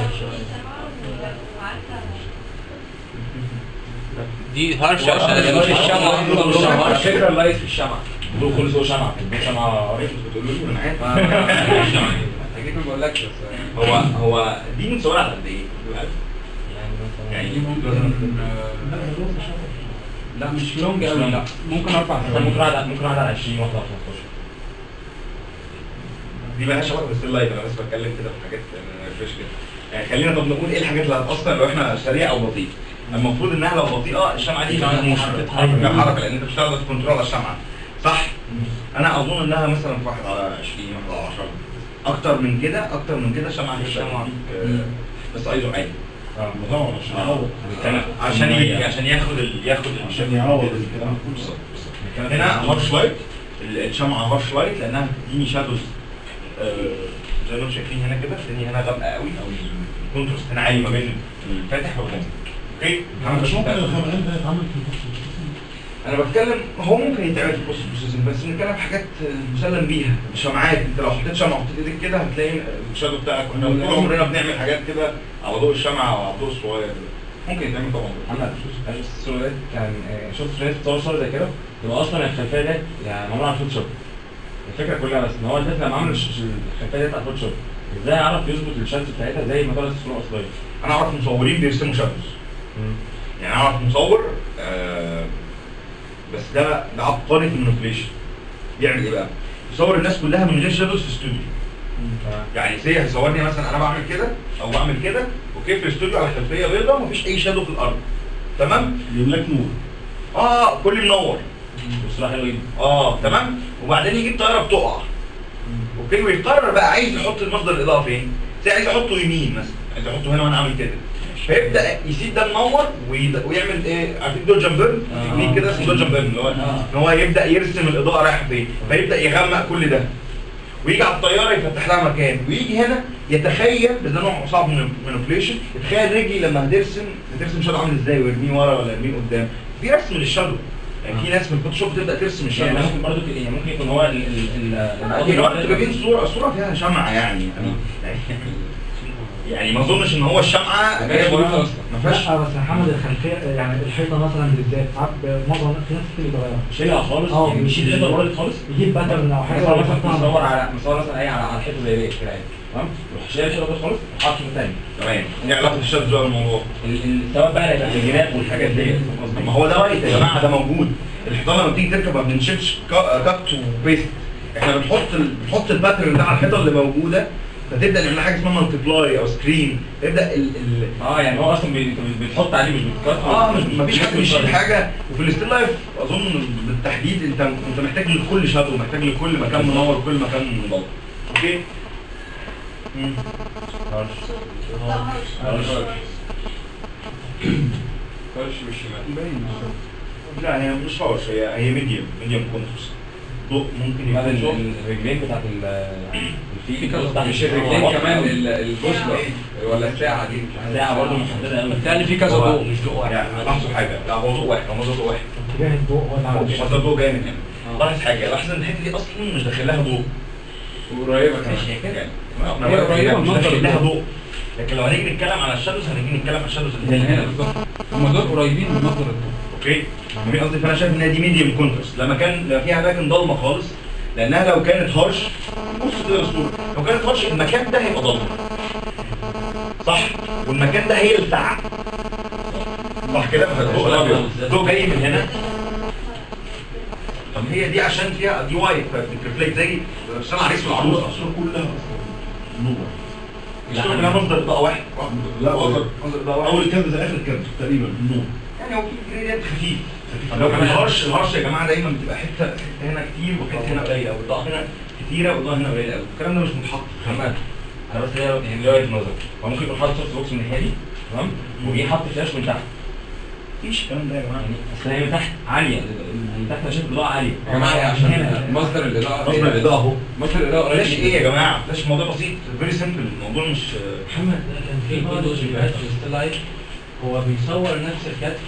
دي هرش عشان اللي في الشمعة على فكره اللايت في الشمعة دول كل سوق شمعة شمعة قريت بتقولوا لي أنا عارف أكيد ما بقولكش. بس هو هو دي متصورة على قد إيه؟ يعني دي ممكن آه، لا مش لونج قوي لا ممكن أربع. مثلا ممكن واحد ممكن واحد على 20 واحد على 15 دي مالهاش علاقة بال still life أنا بس بتكلم كده في حاجات fresh كده. يعني خلينا طب نقول إيه الحاجات اللي هتأثر لو إحنا سريع أو بطيء؟ المفروض إنها لو بطيئة الشمعة دي دي مش حركة. بتتحرك حركة لأن أنت بتشتغل في control على الشمعة. صح؟ أنا أظن إنها مثلا في 1 على 20 1 على 10 أكتر من كده أكتر من كده الشمعه الشمعة. تديك، آه، بس ايزو عادي عشان يعوض عشان عشان ياخد. ياخد عشان يعوض الكلام. كله. هنا هارش لايت الشمعة هارش لايت لأنها بتديني shadows زي ما أنتم شايفين هنا كده الدنيا هنا غامقه قوي أو ال contrast هنا عالي ما بين الفاتح والغامق أوكي في ال post أنا بتكلم هو ممكن يتعمل في ال post processing بس بنتكلم في حاجات مسلم بيها شمعات انت لو حطيت شمعه وحطيت إيدك كده هتلاقي ال shadow بتاعك وإحنا طول عمرنا بنعمل حاجات كده على ضوء الشمعه أو على الضوء الصغير ممكن يتعمل طبعا محمد عارف الصورة دي كان آه، شفت بتصور صورة زي كده يبقى أصلا الخلفية ديت يعني معمولة على Photoshop الفكرة كلها بس إن هو الناس لما عمل الش- الخلفية ديت على Photoshop إزاي عرف يظبط الشمس بتاعتها؟ زي ما طلعت الصورة الأصلية أنا أعرف مصورين بيرسموا shadows يعني أعرف مصور آه بس ده ده عبقري في ال manipulation بيعمل إيه بقى؟ يصور الناس كلها من غير shadows في استوديو. يعني سي هيصورني مثلا أنا بعمل كده أو بعمل كده أوكي في الاستوديو على خلفية بيضاء مفيش أي shadow في الأرض. تمام؟ يجيب لك نور. آه كل منور. حلوة جدا آه تمام؟ وبعدين يجيب طياره بتقع. أوكي؟ ويقرر بقى عايز يحط المصدر الاضاءه فين؟ عايز يحطه يمين مثلا. عايز يحطه هنا وأنا عامل كده. فيبدأ يسيب ده منور ويعمل إيه؟ عارفين dodge and burn آه. تكنيك كده اسمه dodge and burn اللي هو آه. إن هو يبدأ يرسم الإضاءة رايحه فين. فيبدأ يغمق كل ده. ويجي على الطيارة يفتح لها مكان. ويجي هنا يتخيل بس ده نوع صعب من ال manipulation يتخيل رجلي لما هترسم هترسم shadow عامل إزاي ويرميه ورا ولا يرميه قدام. في رسم لل shadow يعني في ناس في ال Photoshop تبدا ترسم ال shadow يعني ممكن برضه يعني ممكن يكون هو ال ال ال دي الوقت جايبين صوره صورة فيها شمعه يعني يعني يعني ما أظنش إن هو الشمعة نور أصلاً. ما فيهاش. لا بس يا محمد الخلفيه يعني الحيطة مثلا بالذات ساعات معظم في ناس كتير بيغيرها شيلها خالص؟ آه، يعني يشيل الإبرة ورا خالص؟ يجيب pattern أو حاجة. مثلا. مصور على مصور مثلا إيه على على حتة زي ديت كده يعني. تمام؟ يروح شايل الشبكه خالص وحاطط في تاني. تمام. إيه علاقة ال shadow بقى بالموضوع؟ ال- ال- سواء بقى الجناب والحاجات ديت؟ ما هو ده right يا جماعة ده موجود. الحيطان لما بتيجي تركب ما بنشيلش cu- cut و paste. إحنا بنحط. بنحط ال pattern ده على الحيطة اللي موجودة فتبدأ نعمل حاجة اسمها multiply أو screen تبدأ ال... ال... آه يعني هو أصلا بتحط عليه مش بتكسر آه مش مفيش حد بيشيل حاجة. وفي ال still life أظن بالتحديد أنت أنت محتاج لكل shadow محتاج لكل مكان منور وكل مكان مضلم أوكي؟ لا هرش فرش بالشمال باين لا هي مش هارش هي هي ميديوم ميديوم كونترست ضوء ممكن يكون ال- ضوء الرجلين بتاعت ال في الفيل مش الرجلين كمان ال- البوصله ولا الساعة دي ساعة. برضه محددة قوي بالتالي في كذا ضوء يعني لاحظوا حاجة لا هو ضوء واحد هو ضوء واحد اتجاه الضوء عمل مصدر ضوء جاي من هنا لاحظ حاجة لاحظ ان الحته دي أصلا مش داخل لها ضوء قريبه كمان هي يعني قريبة من مصدر لها. ضوء لكن لو هنيجي نتكلم على ال shadows هنيجي نتكلم على ال shadows اللي هنا. بالظبط هم دول قريبين من مصدر الضوء أوكي؟ فاهمين قصدي فأنا شايف إن دي medium contrast لما كان لما فيها اماكن ضلمة خالص لأنها لو كانت harsh بص كده الصورة لو كانت harsh المكان ده هيبقى ضلمة. صح؟ والمكان ده هي الساعة صح كده؟ الضوء جاي من هنا. طب هي دي عشان فيها دي white فبت reflect زي الشمعة عريس والعروسه الصورة كلها. نور الصورة كلها مصدر اضاءه واحد. لا مصدر كذا زي آخر كذا تقريبا نور يعني هو في gradient خفيف. لو كان ال harsh ال harsh يا جماعة دايما بتبقى حتة حتة هنا كتير وحتة هنا قليلة والاضاءه هنا كتيرة والاضاءه هنا قليلة قوي الكلام ده مش متحط في خامات أنا بس هي يعني وجهة نظر. هو ممكن يكون حاطط soft box من الناحيه دي؟ تمام. حاط فلاش من تحت. مفيش الكلام ده يا جماعة. يعني أصل هي من تحت عالية. تحت شايف الاضاءه عالية. يا جماعة عشان مصدر الإضاءة مصدر الاضاءه اهو مصدر الاضاءه قريب فلاش إيه يا جماعة؟ فلاش موضوع بسيط؟ very simple الموضوع مش محمد. كان في برضه فيديوهات في still life هو بيصور نفس الكتف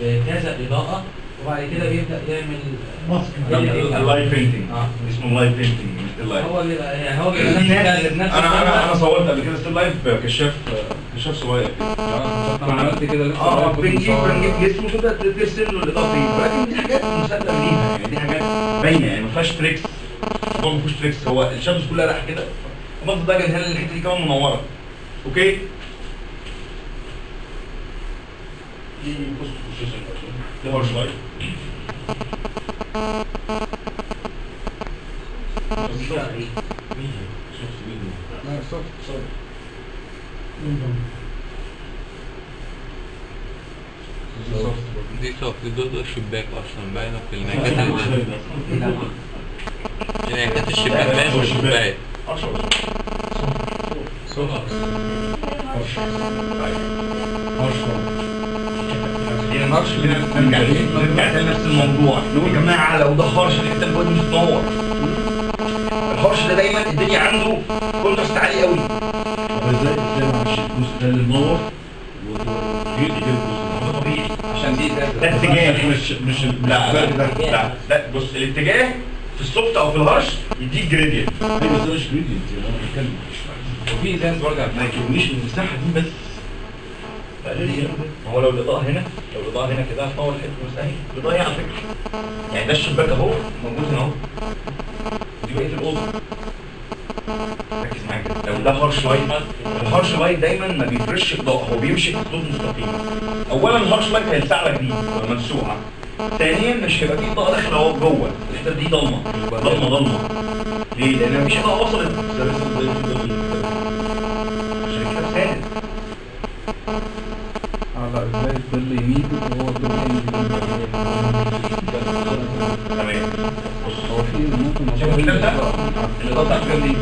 بكذا إضاءة وبعد كده بيبدأ يعمل mask ال light painting آه. اسمه light painting مش still life هو بيبقى يعني هو بيبقى أنا أنا أنا. صورت قبل كده still life كشاف. كشاف صغير. كده أنا عملت كده لسه آه بنجيب. بنجيب جسمه كده ترسم له الاضاءه فيه ولكن دي حاجات مسلم ليها يعني دي حاجات باينة يعني ما فيهاش tricks الموضوع ما فيهوش tricks هو الشمس كلها رايحة كده. ده جاي هنا الحتة دي كمان منورة. أوكي؟ دي post processing ده هو شوية. صوت صوت. دي سوفت دول دول شباك أصلا باينه في الانعكاسات انعكاس الشباك باين في الشباك نرجع نرجع تاني نفس الموضوع يا جماعة لو ده هرش فوق دي مش بتنور ال harsh ده دايما الدنيا عنده contrast عالي قوي الجزء ده طبيعي عشان دي ده اتجاه. مش مش لا لا لا بص الاتجاه في ال soft أو في ال harsh يديك gradient أيوه. بس ده مش gradient أنا بتكلم وفي ازاز برضه ما يكونيش من المساحة دي بس. ما هو لو الإضاءة هنا لو الإضاءة هنا كده هتنور الحته بس اهي الإضاءة هي على فكرة. يعني ده الشباك أهو موجود هنا أهو. دي بقية الأوضة. ركز معايا. لو ده harsh light. ال harsh light دايما ما بيفرش اضاءه هو بيمشي في خطوط مستقيمه اولا ال harsh light هيلسع لك دي ملسوعه ثانيا مش هيبقى فيه اضاءه داخله اهو جوه. الحتة دي ضلمة ضلمة ضلمة. ليه؟ لأن مفيش اضاءه وصلت. عشان كده آه لا إزاي الظل يمين وهو الظل تمام. بص هو في ممكن؟ الاضاءه بتاعت الكلام دي.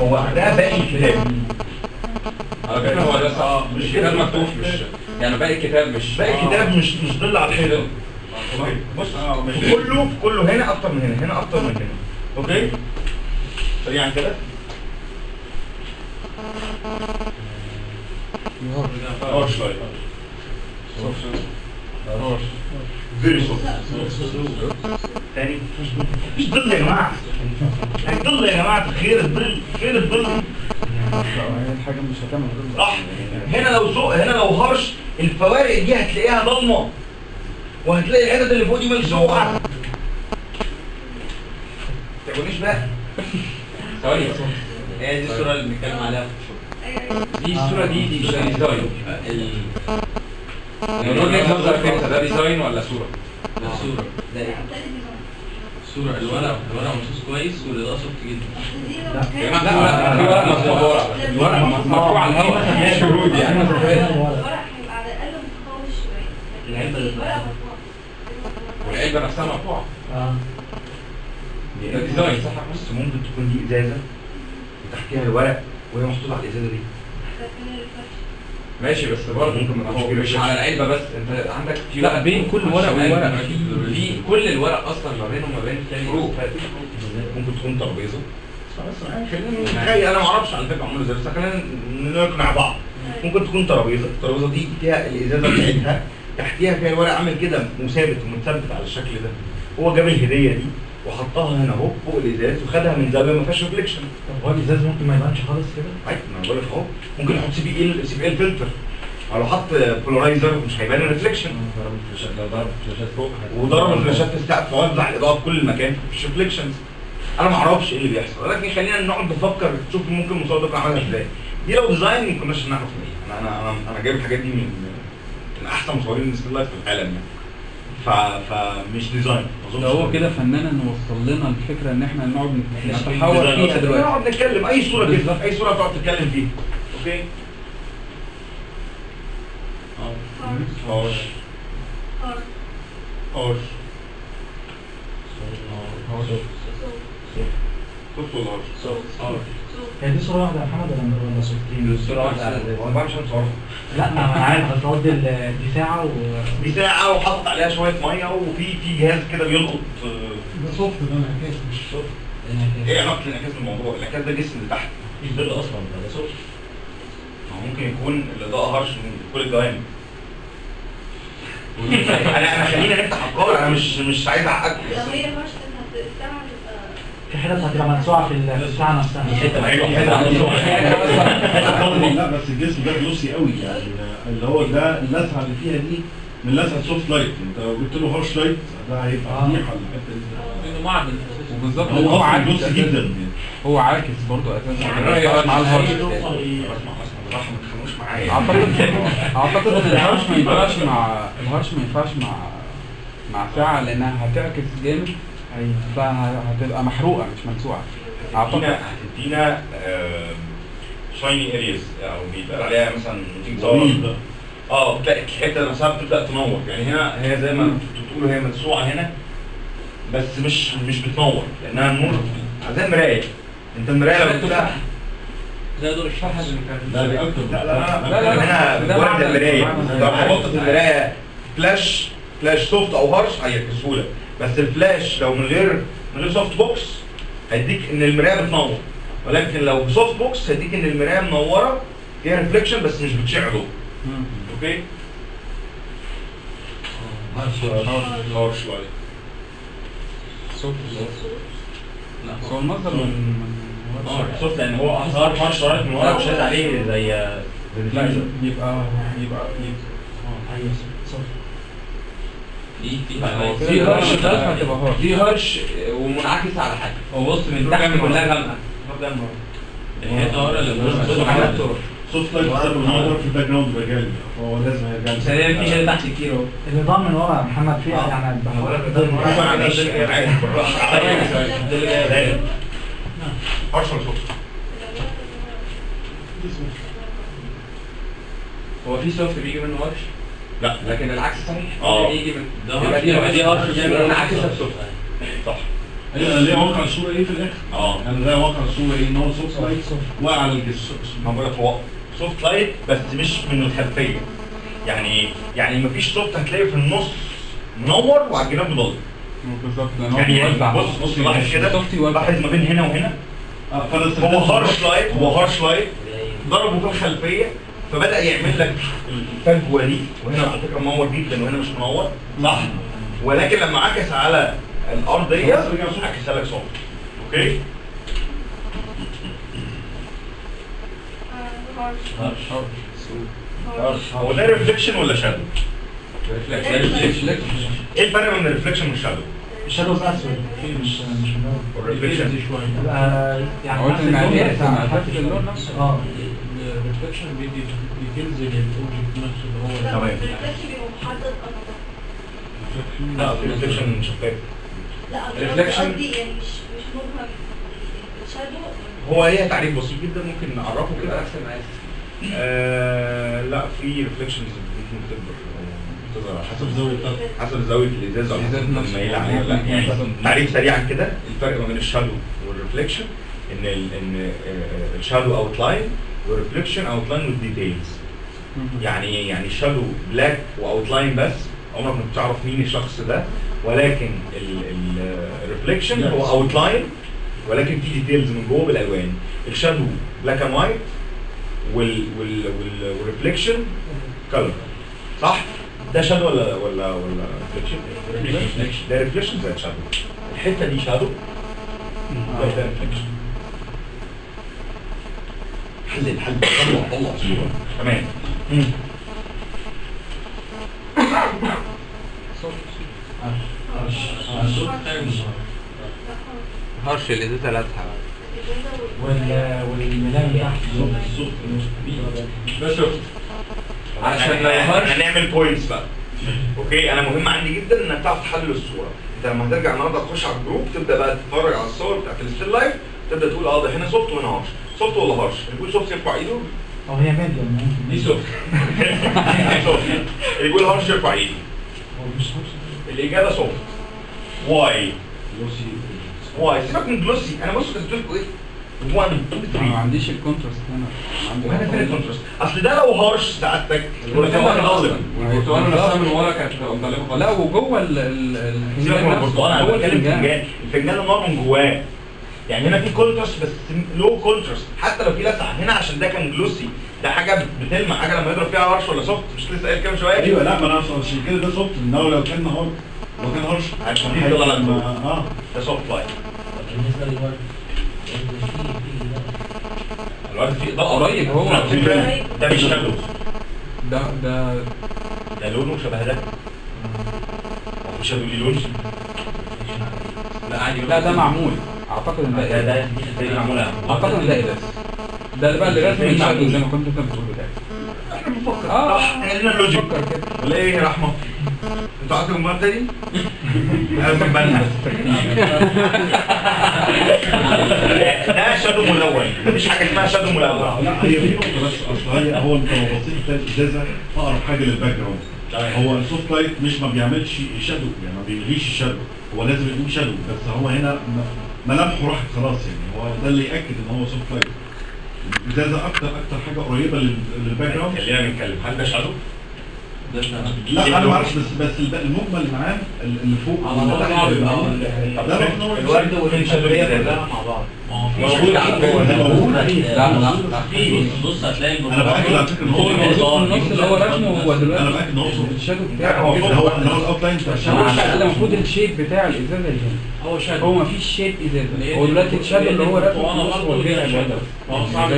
هو ده باقي الكتاب على فكره هو آه مش كتاب مفتوح مش يعني باقي الكتاب مش باقي الكتاب مش مش ظل على الحيطه بص في كله كله هنا أكتر من هنا هنا أكتر من هنا. Okay؟ سريعا كده؟ آه شوية. very soft تاني يا جماعة يا جماعة الظل الظل مش هتعمل صح هنا لو سوق هنا لو harsh الفوارق دي هتلاقيها ضلمة. وهتلاقي الحتت اللي فوق دي ملسوعه ما تقوليش بقى. ثواني هي دي الصورة اللي بنتكلم عليها في الشغل. دي الصورة دي دي مش design وجهه نظرك انت ده design ولا صورة؟ ده صورة. ده إيه؟ الصورة الورق الورق مرصوص كويس والإضاءة soft جدا يا جماعة في ورق في ورق مطبوع ورق الورق مرفوع على الهواء. مش شهود يعني. الورق هيبقى على الاقل متطور شوية. مطبوع والعلبة نفسها مقطوعة. آه. ده ديزاين صح بص ممكن تكون دي إزازة وتحتيها الورق وهي محطوطة على الإزازة دي. ماشي بس برضه ممكن ما تكونش مش. على العلبة بس انت عندك في لا، ورق بين كل ورق وورق. في- في كل الورق أصلا ما بينهم وما بين التاني فروق. ممكن تكون ترابيزة. بس خلينا نتخيل أنا ما أعرفش على فكرة عمرو إزاي بس خلينا نقنع بعض. ممكن تكون ترابيزة. الترابيزه دي فيها الإزازة بتاعتها. تحتيها فيها الورق عامل كده مثابت ومتثبت على الشكل ده. هو جاب الهدية دي. وحطها هنا اهو فوق الإزاز وخدها من زاويه ما فيهاش reflection طب هو الإزاز ممكن ما يبانش خالص كده؟ عادي ما أنا بقول لك أهو. ممكن يحط سي بي ال سي بي ال فلتر لو حط polarizer مش هيبان ال reflection لو ضرب فلاشات فوق وضرب الفلاشات في السقف ووزع الاضاءه في كل المكان. مفيش reflections أنا ما أعرفش إيه اللي بيحصل. ولكن خلينا نقعد نفكر نشوف ممكن المصادر عملها إزاي. دي لو design ما كناش نعرف إيه. أنا أنا أنا, جايب الحاجات دي من من أحسن مصورين ال still life في العالم يعني. فمش design ده هو كده فنانا نوصل لنا الفكرة ان إحنا نقعد إحنا نتحاور. فيها دلوقتي نقعد نتكلم اي صوره كده اي صوره تقعد تتكلم فيها okay هوش harsh هوش صوت ولا هوش صوت هي دي صورة واحدة يا محمد ولا ولا صورتين؟ الصورة واحدة على هو أنا بعمل صورها لا ما أنا عارف بس قصدي دي ساعة و دي ساعة وحط عليها شوية مية وفي في جهاز كده بيلقط آه، ده سوفت ده انعكاس. مش صوت. إيه علاقة الانعكاس بالموضوع؟ الانعكاس ده جسم اللي تحت مش ظل أصلا ده ده صوت ما هو ممكن يكون الإضاءة هرش من كل الجوانب. أنا أنا خلينا نفتح افكار أنا مش مش عايز اعقدكم لو هي هارش هت- الساعة هتبقى في حتت هتبقى ملسوعة في ال- في الساعة نفسها حتة لا بس الجسم ده جلوسي قوي يعني اللي هو ده اللسعه اللي فيها دي من لسعه سوفت لايت انت لو جبت له هارش لايت ده هيبقى آه. فضيحه الحته دي إنه معدن وبالظبط هو عاكس. جدا هو عاكس برضه أساسا مع معايا اعتقد اعتقد ان الهرش ما ينفعش مع الهرش ما ينفعش مع مع ساعة لانها هتعكس جامد فهتبقى محروقة مش اعتقد هتدينا هتدينا شايني ارياز أو بيتقال عليها مثلا طويل بقى آه بتلاقي الحته نفسها بتبدا تنور يعني هنا هي زي ما أنتوا بتقولوا هي ملسوعه هنا بس مش مش بتنور لانها النور زي المرايه انت المرايه لو بتفتح زي دور الشرح اللي كان لا لا لا لا هنا ورد المرايه لو حطت المرايه فلاش فلاش soft أو harsh هيعكسهولك بس الفلاش لو من غير من غير softbox هيديك إن المراية بتنور. ولكن لو ب softbox هيديك إن المراية منورة فيها reflection بس مش بتشع ضوء okay؟ harsh light soft هو المصدر من من آه شفت لأن هو اثار harsh light من ورا وشاد عليه زي لا ريفليكشن يبقى يبقى دي في في هرش هتبقى هرش. في هرش ومنعكس على حاجة. هو بص من تحت كلها غامقه ورا اللي بص سوفت لايت بسبب ان هو في الباك جراوند مجال فهو لازم يرجع بس هي في شيء تحت كتير اهو النظام من ورا محمد فيها يعني harsh ولا soft هو في soft بيجي منه harsh؟ لا. لكن العكس صحيح. آه. بيجي من ده دي دي harsh بيعمل منعكس ب soft صح. أيوه أنا ليه واقع الصورة إيه في الآخر؟ آه. أنا زي واقع الصورة إيه؟ إن هو soft light واقع على الجسم ما بقول لك هو soft light بس مش من الخلفية. يعني؟ يعني مفيش soft هتلاقي في النص منور وعلى الجناب مضلم بالظبط يعني بص بص لاحظ كده لاحظ ما بين هنا وهنا. آه فانا هو harsh light هو harsh light. ضربه في الخلفيه فبدا يعمل لك الفجوه دي وهنا على فكره منور جدا وهنا مش منور صح ولكن لما عكس على رجع soft. عكسها لك soft okay هو ده reflection ولا shadow؟ إيه الفرق بين ال reflection وال shadow؟ ال shadows اسود مش مش منور ال reflection يبقى يعني اللون نفسه آه ال reflection بيدي details لل object نفسه اللي هو تمام. الريفلكشن بيبقى محدد لا؟ ال reflection شفاف لا ال reflection- قصدي يعني مش مش مبهم ال shadow هو ليها تعريف بسيط جدا ممكن نعرفه كده آه لا في reflections ممكن تكبر. حسب بتاعته حسب زاويه الإزاز أو الإزاز حسب نفسه. مايل عليه ولا لا. يعني تعريف سريعا كده الفرق ما بين ال shadow وال reflection إن ال إن آه، ال shadow outline وال reflection outline وال details يعني يعني ال shadow black و outline بس. عمرك ما بتعرف مين الشخص ده. ولكن ال reflection هو outline ولكن في details من جوه بالألوان. ال shadow black and white وال وال وال وال reflection color صح؟ ده shadow ولا ولا ولا reflection؟ ده reflection زي shadow الحتة دي shadow ده ده reflection حلل حلل طلع طلع صوره تمام. harsh الازازه لازحه وال والميلان تحت ده شفت عشان عشان لو harsh- هنعمل points بقى. okay؟ أنا مهم عندي جدا انك تعرف تحلل الصورة. أنت لما هترجع النهارده تخش على ال group تبدأ بقى تتفرج على الصور بتاعت ال still life تبدأ تقول آه ده هنا soft وهنا harsh soft ولا harsh اللي يقول soft يرفع ايده أو هي medium ممكن دي soft يقول harsh يرفع ايده هو مش هوش الاجابه سوفت واي واي سيبك من جلوسي أنا بص قلت لكم إيه 1 2 أنا ما 3 عنديش الكونتراست هنا عندي فين الكونتراست اصل ده لو هارش سعادتك البرتقال ظالم البرتقال نفسها من ورا كانت خالص لا وجوه ال ال سيبك من الفنجان جوه بتكلم الفنجان فنجان الفنجان النار من جواه يعني هنا في كونتراست بس لو كونتراست حتى لو في لسعة هنا عشان ده كان جلوسي ده حاجة بتلمع حاجة لما يضرب فيها harsh ولا soft مش لسه قايل كام شوية؟ أيوه لا ما أنا أصلا عشان كده ده soft انه لو كان hard لو كان harsh عشان دي لك ما- آه. ده سوفت لايت بالنسبة للورد الورد فيه اضاءه قريب. هو. ده مش shadow ده ده ده لونه شبه ده. هو shadow ليه لون لا عادي. لا ده معمول. أعتقد إن ده ده ده إيه. دي معموله أعتقد إن ده إيه ده اللي بقى اللي رسم ال shadow زي ما كنت انت بتقول ده. إحنا بنفكر آه. صح إحنا لنا ال logic فكر كده. ولا إيه يا رحمة؟ أنتوا عندكم المبنى تاني؟ أنا من بنها ده shadow ملون. مفيش حاجة اسمها shadow ملون. لا هي في نقطة بس أصل هو أنت لو بصيت تلاقي الإزازة أقرب حاجة لل background هو ال soft light مش ما بيعملش shadow يعني ما بيلغيش ال shadow. هو لازم يكون shadow بس هو هنا ملامحه راحت خلاص يعني. هو ده اللي يأكد إن هو soft light الازازه أكتر أكتر حاجة قريبة لل- لل background خلينا نتكلم. هل ده shadow؟ لا أنا ما أعرفش بس بس المجمل معاه اللي فوق على بعض هو الورد وال shadow ية كلها مع بعض. موجود ده موجود لا لا لا. في بص هتلاقي أنا باكد على فكره ان هو النص اللي هو رسمه هو أنا دلوقتي باكد ان هو الشادو بتاعه. هو الاوت لاين بتاع هو الشمس المفروض الشيب بتاع الازازه اللي هنا هو شادو هو مفيش شيب ازازه هو دلوقتي الشادو اللي هو رسمه النص هو صعب.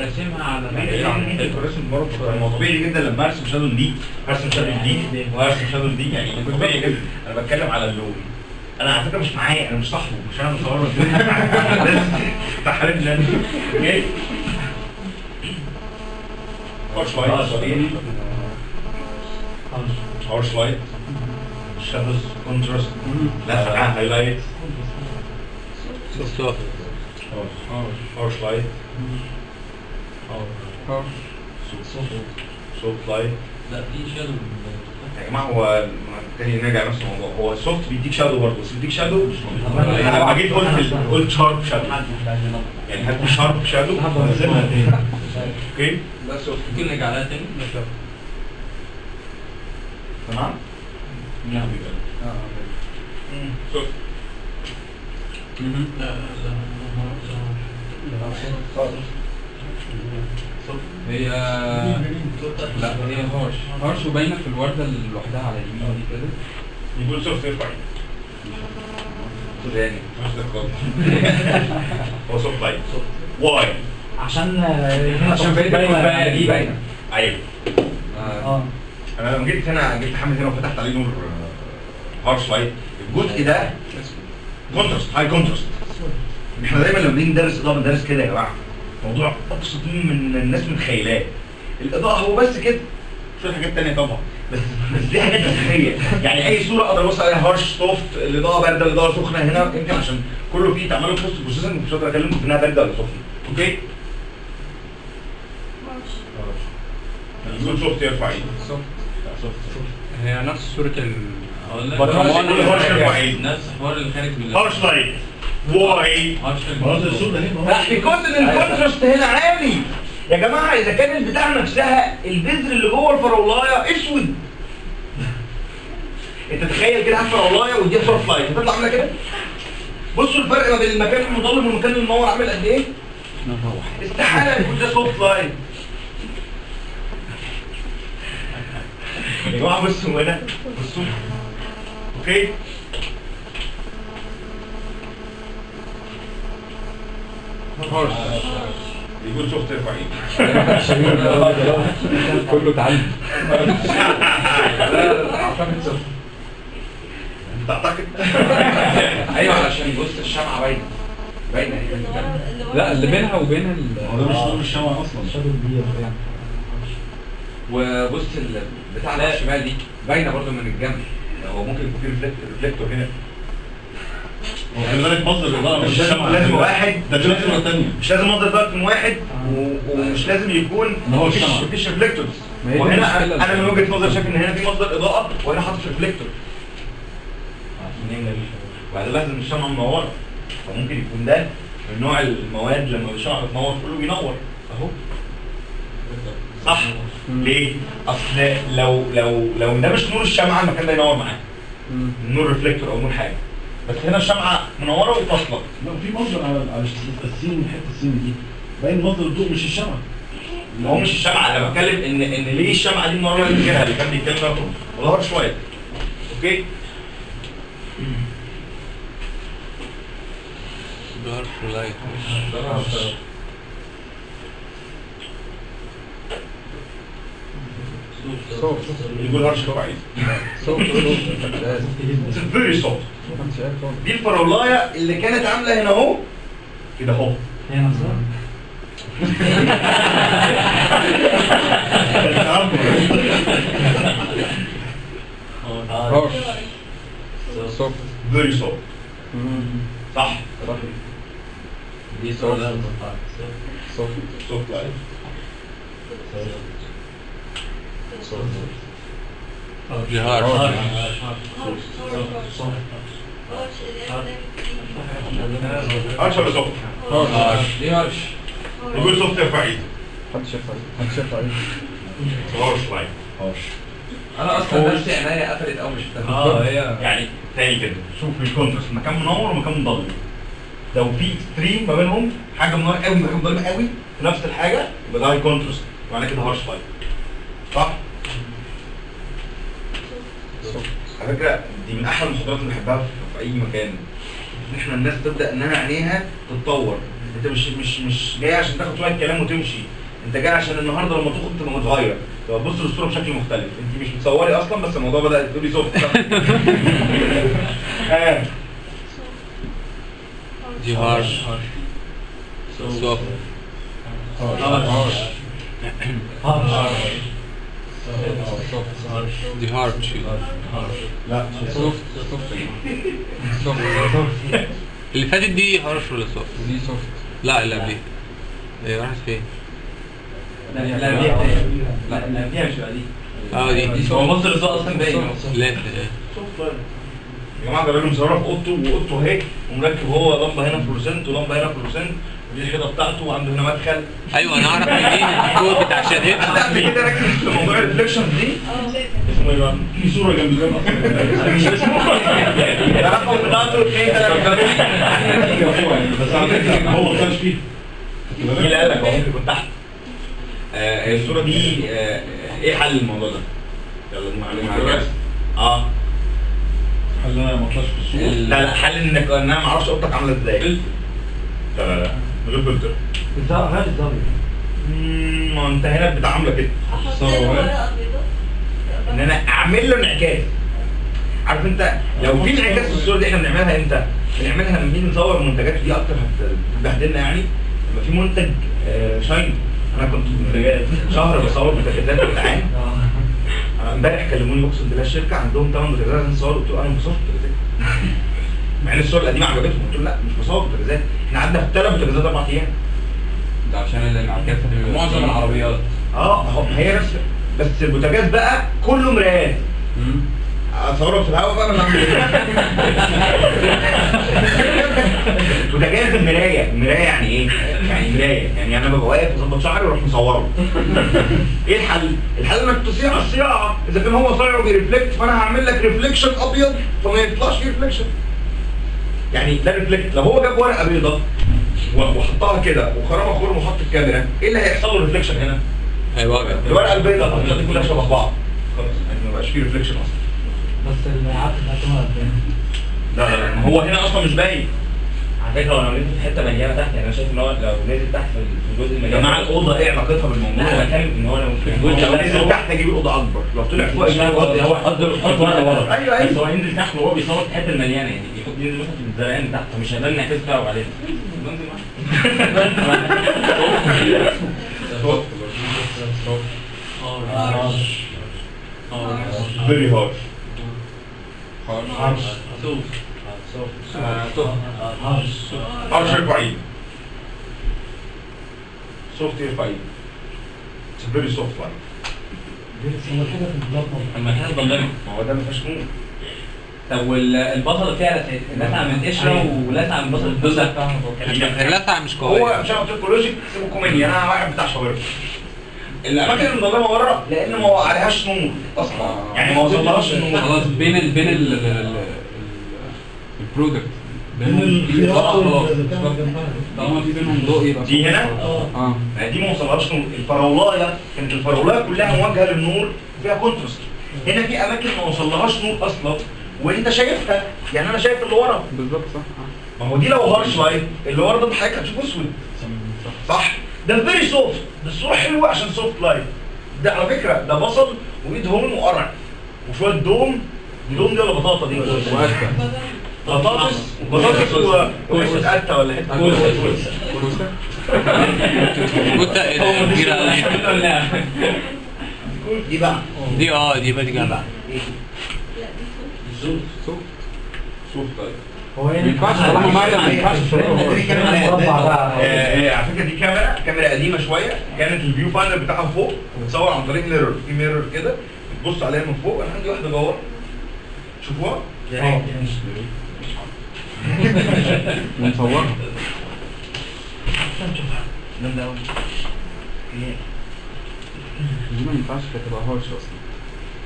راسمها على الرسم برضه طبيعي جدا لما أرسم شادو دي أرسم شادو دي وارسم شادو دي يعني طبيعي جدا أنا بتكلم على اللون. أنا على فكرة مش معايا أنا مش صاحبه مش أنا مصور تحرمنا. أوكي؟ harsh light harsh light shadows contrast لا highlight harsh light soft light لا في shadow يا جماعة هو تاني نرجع لنفس الموضوع هو ال soft بيديك shadow برضه بس بيديك shadow أنا لما جيت قلت قلت sharp shadow يعني هات sharp shadow تاني okay بس ممكن نرجع لها تاني تمام soft لا هي لا هي harsh harsh وباينه في الوردة اللي لوحدها على اليمين دي كده. يقول soft ارفع تاني. مش ده خالص هو soft light why عشان آه، عشان باينه دي باينه أيوه. آه. أنا لما جيت هنا جيت محمد هنا وفتحت عليه نور harsh light. الجزء ده contrast high contrast إحنا دايما لما بنيجي ندرس إضاءة بندرس كده يا جماعة. موضوع أبسط من الناس متخيلاه الإضاءة هو بس كده. شوية حاجات تانية طبعا. بس بس دي حاجات اساسيه يعني أي صورة أقدر أبص عليها harsh soft الإضاءة باردة الإضاءة سخنة هنا يمكن عشان كله فيه تعملوا post processing مش هقدر اكلمكم في إنها باردة ولا سخنة. okay؟ يقول soft يرفع إيده. هي نفس صورة ال برطمان. نفس حوار اللي خارج من harsh light. why. بيكون ان ال contrast هنا عالي. يا جماعة إذا كان البتاع نفسها البذر اللي جوه الفراولايه أسود. أنت تخيل كده على الفراولايه ودي soft light هتطلع عامله كده. بصوا الفرق ما بين المكان المظلم والمكان المنور عامل قد إيه؟ استحالة يكون ده soft light يا جماعة بصوا هنا. بصوا. okay؟ harsh يقول soft ارفع إيدك كله اتعلم لا لا لا اعتقد soft تعتقد أيوه علشان بص الشمعه باينه باينه لا اللي بينها وبين ال هو ده مش نور الشمعة أصلا. shadow كبير يعني. وبص ال- بتاع على الشمال دي باينة برضو من الجنب. هو ممكن يكون في reflect- reflector هنا. هو خلي بالك مصدر الاضاءه مش لازم لازم واحد. ده مش لازم مصدر من واحد ومش لازم يكون مفيش. مفيش reflectors وهنا. أنا من وجهة نظري شايف إن هنا في مصدر إضاءة وهنا حاطط reflector لاحظ ان الشمعة منوره فممكن يكون ده من نوع المواد لما الشمعة بتنور كله بينور. أهو. صح. ليه؟ أصل لو لو لو ده مش نور الشمعة المكان ده ينور معاه. نور reflector أو نور حاجة. بس هنا الشمعة منوره وفاصلة. لا في مصدر على على ال scene حتة ال scene دي. باين مصدر الضوء مش الشمعة. هو مش الشمعة. أنا بتكلم ان إن ليه الشمعة دي منورة اللي كده اللي كان بيتكلم ده وظهر شوية. okay؟ harsh light صوت. يقول هرش كويس صوت صوت. فيري خالص. دي الفراولاية اللي كانت عاملة هنا اهو. كده اهو. هي نفسها آه هارش سوفت فيري سوفت صح دي صورة soft soft light دي harsh harsh harsh harsh ولا soft؟ harsh دي harsh نقول soft يرفع ايده حد شاف حد شاف إيه harsh light أنا أصلا نفسي عينيا قفلت أو مش فاهم آه هي يعني تاني كده شوف ال contrast مكان منور ومكان مضلم لو في extreme ما بينهم حاجة منور قوي ومكان مضلم قوي في نفس الحاجة يبقى ده high contrast معنى كده harsh light صح؟ على فكرة دي من أحلى المحاضرات اللي بحبها في- في أي مكان. ان إحنا الناس تبدا إنها عينيها تتطور. أنت مش مش مش جاي عشان تاخد شوية كلام وتمشي. أنت جاي عشان النهارده لما تخرج تبقى متغير. تبقى تبص للصورة بشكل مختلف. أنت مش بتصوري أصلا بس الموضوع بدأ تقولي soft. آه. دي harsh. soft دي harsh لا soft soft soft اللي فاتت دي harsh ولا soft دي soft لا اللي قبليها هي راحت فين؟ لا لا لا لا لا دي. مش بقى دي آه دي هو مصر الصوت أصلا باين لا يا جماعة ده راجل مصورها في أوضته وأوضته اهي ومركب هو لمبة هنا فلوسنت ولمبة هنا فلوسنت الحيطه بتاعته وعنده هنا مدخل. أيوه أنا أعرف منين الكود بتاع انت شهادتها قبل كده ركز في موضوع الريفليكشن دي. آه اسمه إيه بقى؟ في صورة جنب الباب أصلا مش اسمه ده رقم بتاعته 2 3 بس على فكره هو ما كانش فيه. مين قال لك هو ممكن يكون تحت؟ آه الصورة دي آه إيه حل الموضوع ده؟ يلا معلومة آه. حل أنا ما طلعش في الصورة؟ لا لا حل انك أنا ما أعرفش اوضتك عاملة إزاي. لا لا لا. من غير فلتر الزاوية مم، ما انت هنا بتعامله كده. إن أنا أعمل له انعكاس. عارف أنت؟ لو في انعكاس في الصورة دي إحنا بنعملها إمتى؟ بنعملها لما نيجي نصور المنتجات دي أكتر هت- هتبهدلنا يعني. لما في منتج آه، شاين أنا كنت شهر بصور بوتاجازات وجدعان أنا امبارح كلموني اقسم بالله الشركة عندهم 8 بوتاجازات عايزين نصور قلت له أنا بوتاجازات مع إن الصور القديمة عجبتهم قلت له لا مش بصور بوتاجازات إحنا قعدنا في ثلاث بوتاجازات أربع أيام ده عشان الانعكاس معظم العربيات آه هي نفس بس البوتاجاز بقى كله مرايات. اصوره في الهواء بقى؟ بوتاجاز المراية، المراية يعني إيه؟ يعني مراية، يعني أنا ببقى واقف أظبط شعري وأروح مصوره. إيه الحل؟ الحل إنك تصيع الصياعة، إذا كان هو صايع وبي reflect فأنا هعمل لك reflection أبيض فما يطلعش reflection. يعني ده reflect لو هو جاب ورقة بيضاء وحطها كده وخرمها خرم وحط الكاميرا، إيه اللي هيحصل له reflection هنا؟ هيبقى الورقة البيضاء دي كلها شبه بعض. خلاص يعني ما بقاش فيه reflection أصلا. بس العدد هتبقى لا لا هو هنا أصلا مش باين على فكره هو لو نزل في حتة مليانه تحت يعني أنا شايف ان هو لو نزل تحت في الجزء يا المليان جماعة الاوضه إيه علاقتها بالموضوع؟ لا أنا بتكلم ان هو لو نزل تحت أجيب الاوضه اكبر لو طلع فوق هو قصده قصده ورقه ورا أيوة، أيوة. بس هو ينزل تحت وهو بيصور في الحته المليانه يعني يحط ينزل مثلا في الزرقان تحت فمش هيبان انعكاس بتاعه علينا بنزل معاه. very harsh harsh harsh يرفع ايده soft يرفع ايده very soft light هو كده في البلاطة اما ضلمت ما هو ده ما فيهاش نور طب والبصل فيها لسعة من قشرة ولسعة من بصل البصل اللسعة مش هو قوية مش لكم logic سيبكم مني أنا واحد بتاع شاورما الاماكن المظلمه بره لأن ما وقعلهاش نور أصلا يعني ما وصلهاش النور خلاص بين بين ال- ال product بين الخياطة والبتاع جنبها طالما في بينهم ضوء يبقى دي في- هنا؟ آه. ما دي ما وصلهاش نور الفراولايه كانت الفراولايه كلها مواجهه للنور فيها contrast هنا في أماكن ما وصلهاش نور أصلا وأنت شايفها. يعني أنا شايف اللي ورا. بالظبط صح. آه. ما هو دي لو harsh light اللي ورا ده حضرتك هتشوفه أسود. صح؟ ده very soft ده الصورة حلوة عشان soft light ده على فكرة ده بصل وإيد هون وقرع. وشوية دوم. دوم دي ولا بطاطا دي. بطاطس بطاطس و- وحته قته ولا حتة كوسه إيه ده كبيرة أوي. دي بقى دي آه دي بقى دي جنب soft soft light هو ما ينفعش طالما مايل ما ينفعش. آه، آه، على فكره دي كاميرا كاميرا قديمه شوية كانت ال view finder بتاعها فوق وبتصور عن طريق mirror في mirror كده بتبص عليها من فوق أنا عندي واحدة جوه شوفوها يا ريت ونصورها جامدة أوي دي ما ينفعش harsh أصلا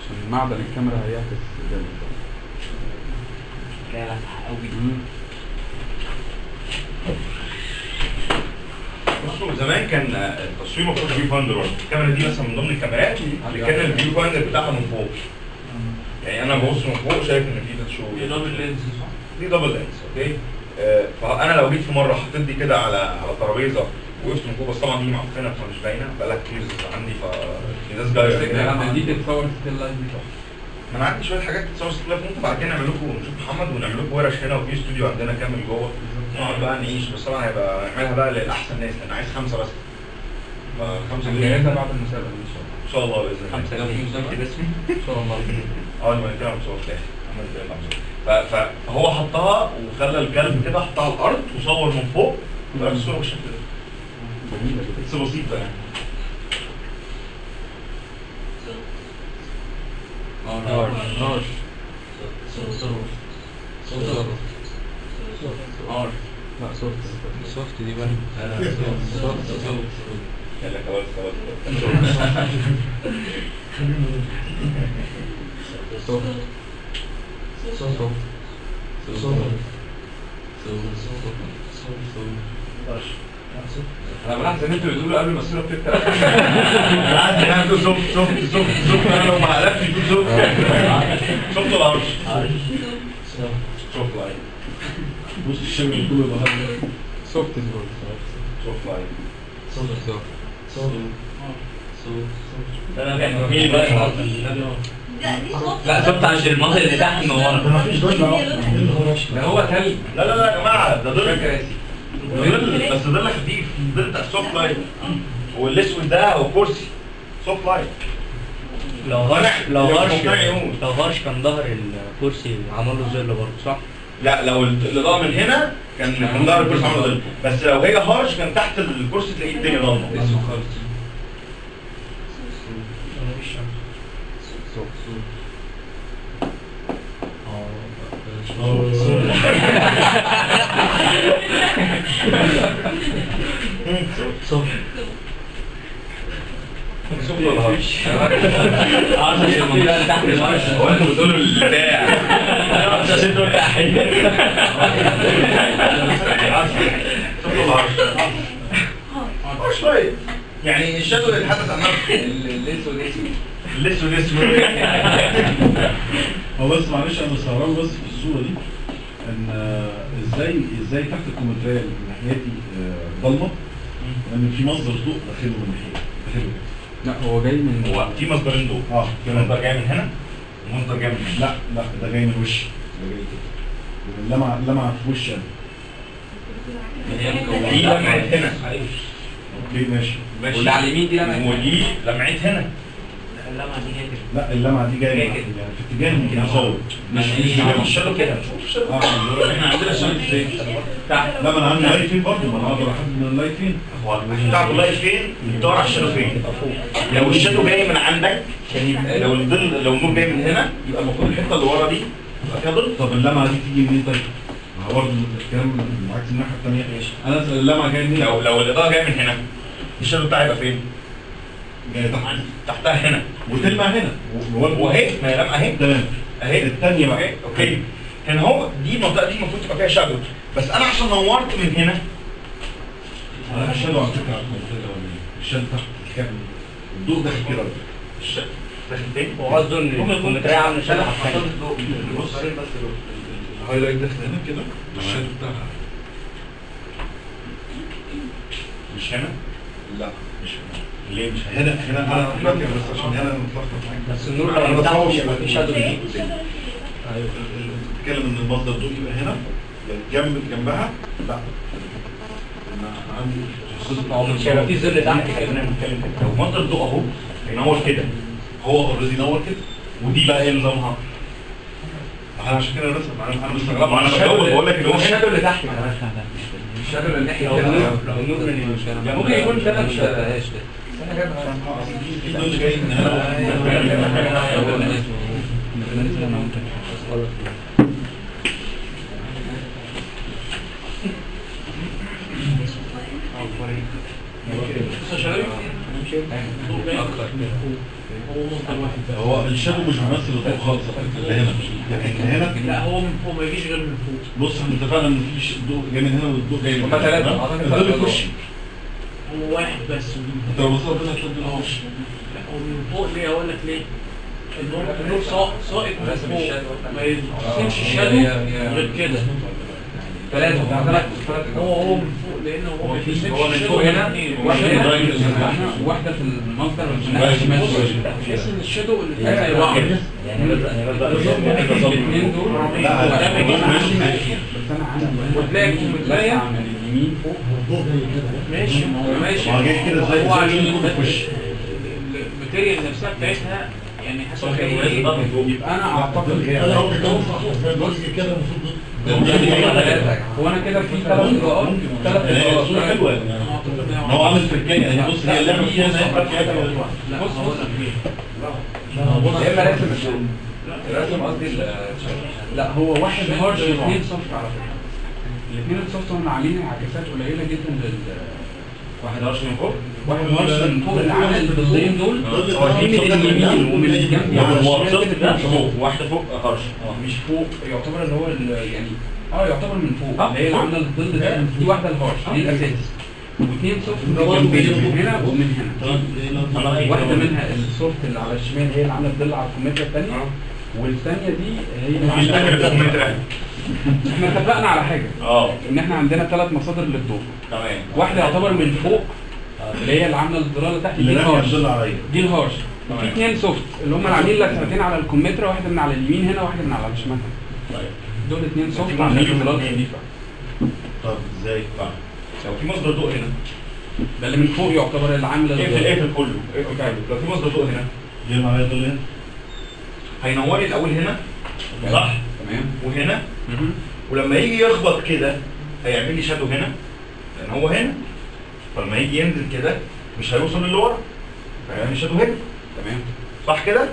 عشان معدن الكاميرا هيعكس جامد لا لا أوي. بصوا زمان كان التصوير المفروض view finder برضه الكاميرا دي مثلا من ضمن الكاميرات اللي كان ال view finder بتاعها من فوق. يعني أنا ببص من فوق شايف إن في تاتشو دي double lens صح؟ دي double lens okay آه، فأنا لو جيت في مرة حطيت دي كده على على ترابيزة وقفت من فوق بس طبعا دي معفنة فمش باينة بقالها كتير عندي ف ازاز جاية لما دي تتصور still life ما أنا عندي شوية حاجات تتصور still ممكن بعد كده نعمل لكم نشوف محمد ونعمل لكم ورش هنا وفي استوديو عندنا كامل جوه. نقعد بقى نعيش بس طبعا هيبقى نعملها بقى للاحسن ناس لأن عايز خمسة بس. فخمسه دول هنجهزها بعد المسابقة إن شاء الله. إن شاء الله بإذن الله. جنب مسابقة باسمي إن شاء الله. آه مصور تاني محمد بن محمد. ف- فهو حطها وخلى الكلب كده حطها على الأرض وصور من فوق وبقى الصورة بالشكل ده بس بسيطة يعني. لا soft soft دي بقى. يلا خلاص سوفت سوفت أنا بلاحظ ان أنتوا بتقولوا قبل ما الصورة بتبدا عادي أنا هقول سوفت سوفت سوفت سوفت أنا لو ما قلبتش يقول سوفت سوفت ولا عرش سوفت لاين بص الشغل كله يبقى زول سوفت لاين ده كان مين بقى لا دي صوت لا soft عشان المنطقة اللي تحت من ورا. ما فيش harsh ده هو تلج لا لا لا يا جماعة ده ظل كراسي ظل بس ظل خفيف. ظل بتاع ال soft light والأسود ده هو كرسي soft light لو harsh لو يقول. لو harsh كان ظهر الكرسي عمل له ظل برضه صح؟ لا لو الاضاءه من هنا كان كان ظهر الكرسي عامل ظل. بس لو هي harsh كان تحت الكرسي تلاقيه الدنيا ضلمه اسود خالص soft ولا harsh عشان المنطقة اللي تحت الورش هو أنتوا بتقولوا البتاع عشان دول تحت soft ولا harsh harsh شوية يعني ال shadow يتحدث عن نفسه. الاسود اسود الاسود اسود هو بس معلش أنا سهران بس في الصورة دي إن إزاي إزاي تحت الكمثرى اللي من ناحيتي آه، ضلمة؟ لأن في مصدر ضوء داخله من ناحيتي داخله. لا هو جاي من هو في مصدرين ضوء. آه. في مصدر جاي من هنا ومصدر جاي من هنا. لا لا ده جاي من وشي ده جاي كده لمعه لمعه في وشي أنا. دي لمعت هنا. okay ماشي. ماشي. واللي على اليمين دي لمعت ودي لمعت هنا. اللمعة دي هي كده. لا اللمعة دي جاية جاي من- كده. يعني في اتجاه المصور مش مش مش shadow كده. شوف shadow آه إحنا عندنا shadow فين؟ لا ما أنا عندي light فين برضه؟ ما أنا أقدر احدد من ال light فين؟ هو بتاع ال light فين؟ بتدور على ال shadow فين؟ لو ال shadow جاي من عندك لو الظل لو النور جاي من هنا يبقى المفروض الحتة اللي ورا دي يبقى فيها ظل. طب اللمعة دي تيجي منين طيب؟ ما هو برضه الكلام معاك الناحية الثانية أنا اللمعة جاية منين؟ لو لو الإضاءة جاية من هنا ال shadow بتاعي يبقى فين؟ تحت تحتها هنا. وتلمع هنا. و- وهي. ما هي اهي. تمام. اهي. الثانية بقى. okay. okay. كان هو دي المنطقة دي المفروض تبقى فيها shadow. بس أنا عشان نورت من هنا أنا مش shadow على فكرة على إيه؟ ال shadow تحت. الكابل الضوء داخل كده. الش- داخل فين؟ هو قصده ان الكمثرى عامله شبه الثانية بص. ال highlight داخل هنا كده. ال shadow بتاعها. مش هنا؟ لا. مش هنا. ليه مش هنا؟ هنا أنا بس عشان هنا أنا متلخبط معاك بس النور لو فتحه مش هيبقى فيه shadow أيوه بتتكلم ان المصدر الضوء يبقى هنا يعني جنب جنبها لا أنا عندي مش هيبقى فيه ظل تحت كده بنتكلم كده لو مصدر الضوء اهو هينور كده هو already نور كده ودي بقى إيه نظامها؟ عشان كده رسم أنا أنا مستغرب أنا بجاوب بقول لك اللي هو ال shadow اللي تحت كمان ال shadow اللي ناحية لو النور من يعني ممكن يكون مش ده هنا هو الشادو مش بيمثل الضوء خالص اللي هنا. يعني اللي هنا. لا هو من فوق ما يجيش غير من فوق. بص إحنا اتفقنا إن مفيش ضوء جاي من هنا والضوء جاي من الضوء ثلاثة بيخش. هو واحد بس. انت لو بصيت كده هتلاقي اهو لا هو من فوق ليه؟ أقول لك ليه؟ النور النور ساق- ساقط من فوق. ما يرسمش آه، الشادو هي- غير كده. ثلاثة هو هو من فوق لأن هو هو من فوق هنا. واحدة في المصدر والناحية الشمال إن ال shadow اللي زي بعض يعني بس يعني بس الاثنين دول لا لا ماشي اليمين فوق ماشي ما هو ماشي ما هو جاي كده زي- هو عشان ال- ال material نفسها بتاعتها يعني حسب إيه يبقى أنا اعتقد أنا هو كده المفروض هو أنا كده في ثلاث اضاءات ثلاث يعني يعني هو عامل تركيبة يعني بص هي اللعبة فيها بص بص يا اما رسم ال shadow الرسم قصدي لا هو واحد harsh واثنين soft على فكره الاثنين ال soft هم عاملين انعكاسات قليلة جدا لل واحد هرش من فوق واحد هارش من فوق. اللي عامل الضلين دول هو في من اليمين ومن الجنب. يعني واحدة فوق harsh مش فوق يعتبر اللي هو يعني آه يعتبر من فوق آه، اللي هي اللي عاملة الظل ده دي واحدة ال harsh دي الأساس. واثنين soft من هنا ومن هنا. واحدة منها ال soft اللي على الشمال هي اللي عاملة الظل على الكمثرى الثانية والثانيه دي هي اللي عاملة الكمثرى إحنا اتفقنا على حاجة. آه. ان إحنا عندنا ثلاث مصادر للضوء. تمام. واحدة يعتبر من فوق اللي هي اللي عاملة الظلال تحت دي ال harsh عليا دي ال harsh. في اثنين soft اللي هم اللي عاملين لسعتين على الكمثرى واحدة من على اليمين هنا واحدة من على الشمال. هنا. طيب. دول اثنين soft عاملين. خفيفه طب إزاي؟ طيب. لو في مصدر ضوء هنا؟ ده اللي من فوق يعتبر اللي عامل اقفل اقفل كله. اقفل كله. لو في مصدر ضوء هنا؟ جاي معايا ظل هنا. هينور لي الأول هنا؟ صح. وهنا؟ ولما يجي يخبط كده هيعمل لي shadow هنا لأن هو هنا. فلما يجي ينزل كده مش هيوصل للي ورا فهيعمل شادو هنا. تمام. صح كده؟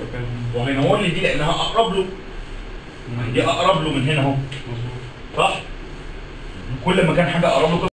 وهينور لي دي لأنها أقرب له. دي أقرب له من هنا أهو. صح؟ كل ما كان حاجة أقرب له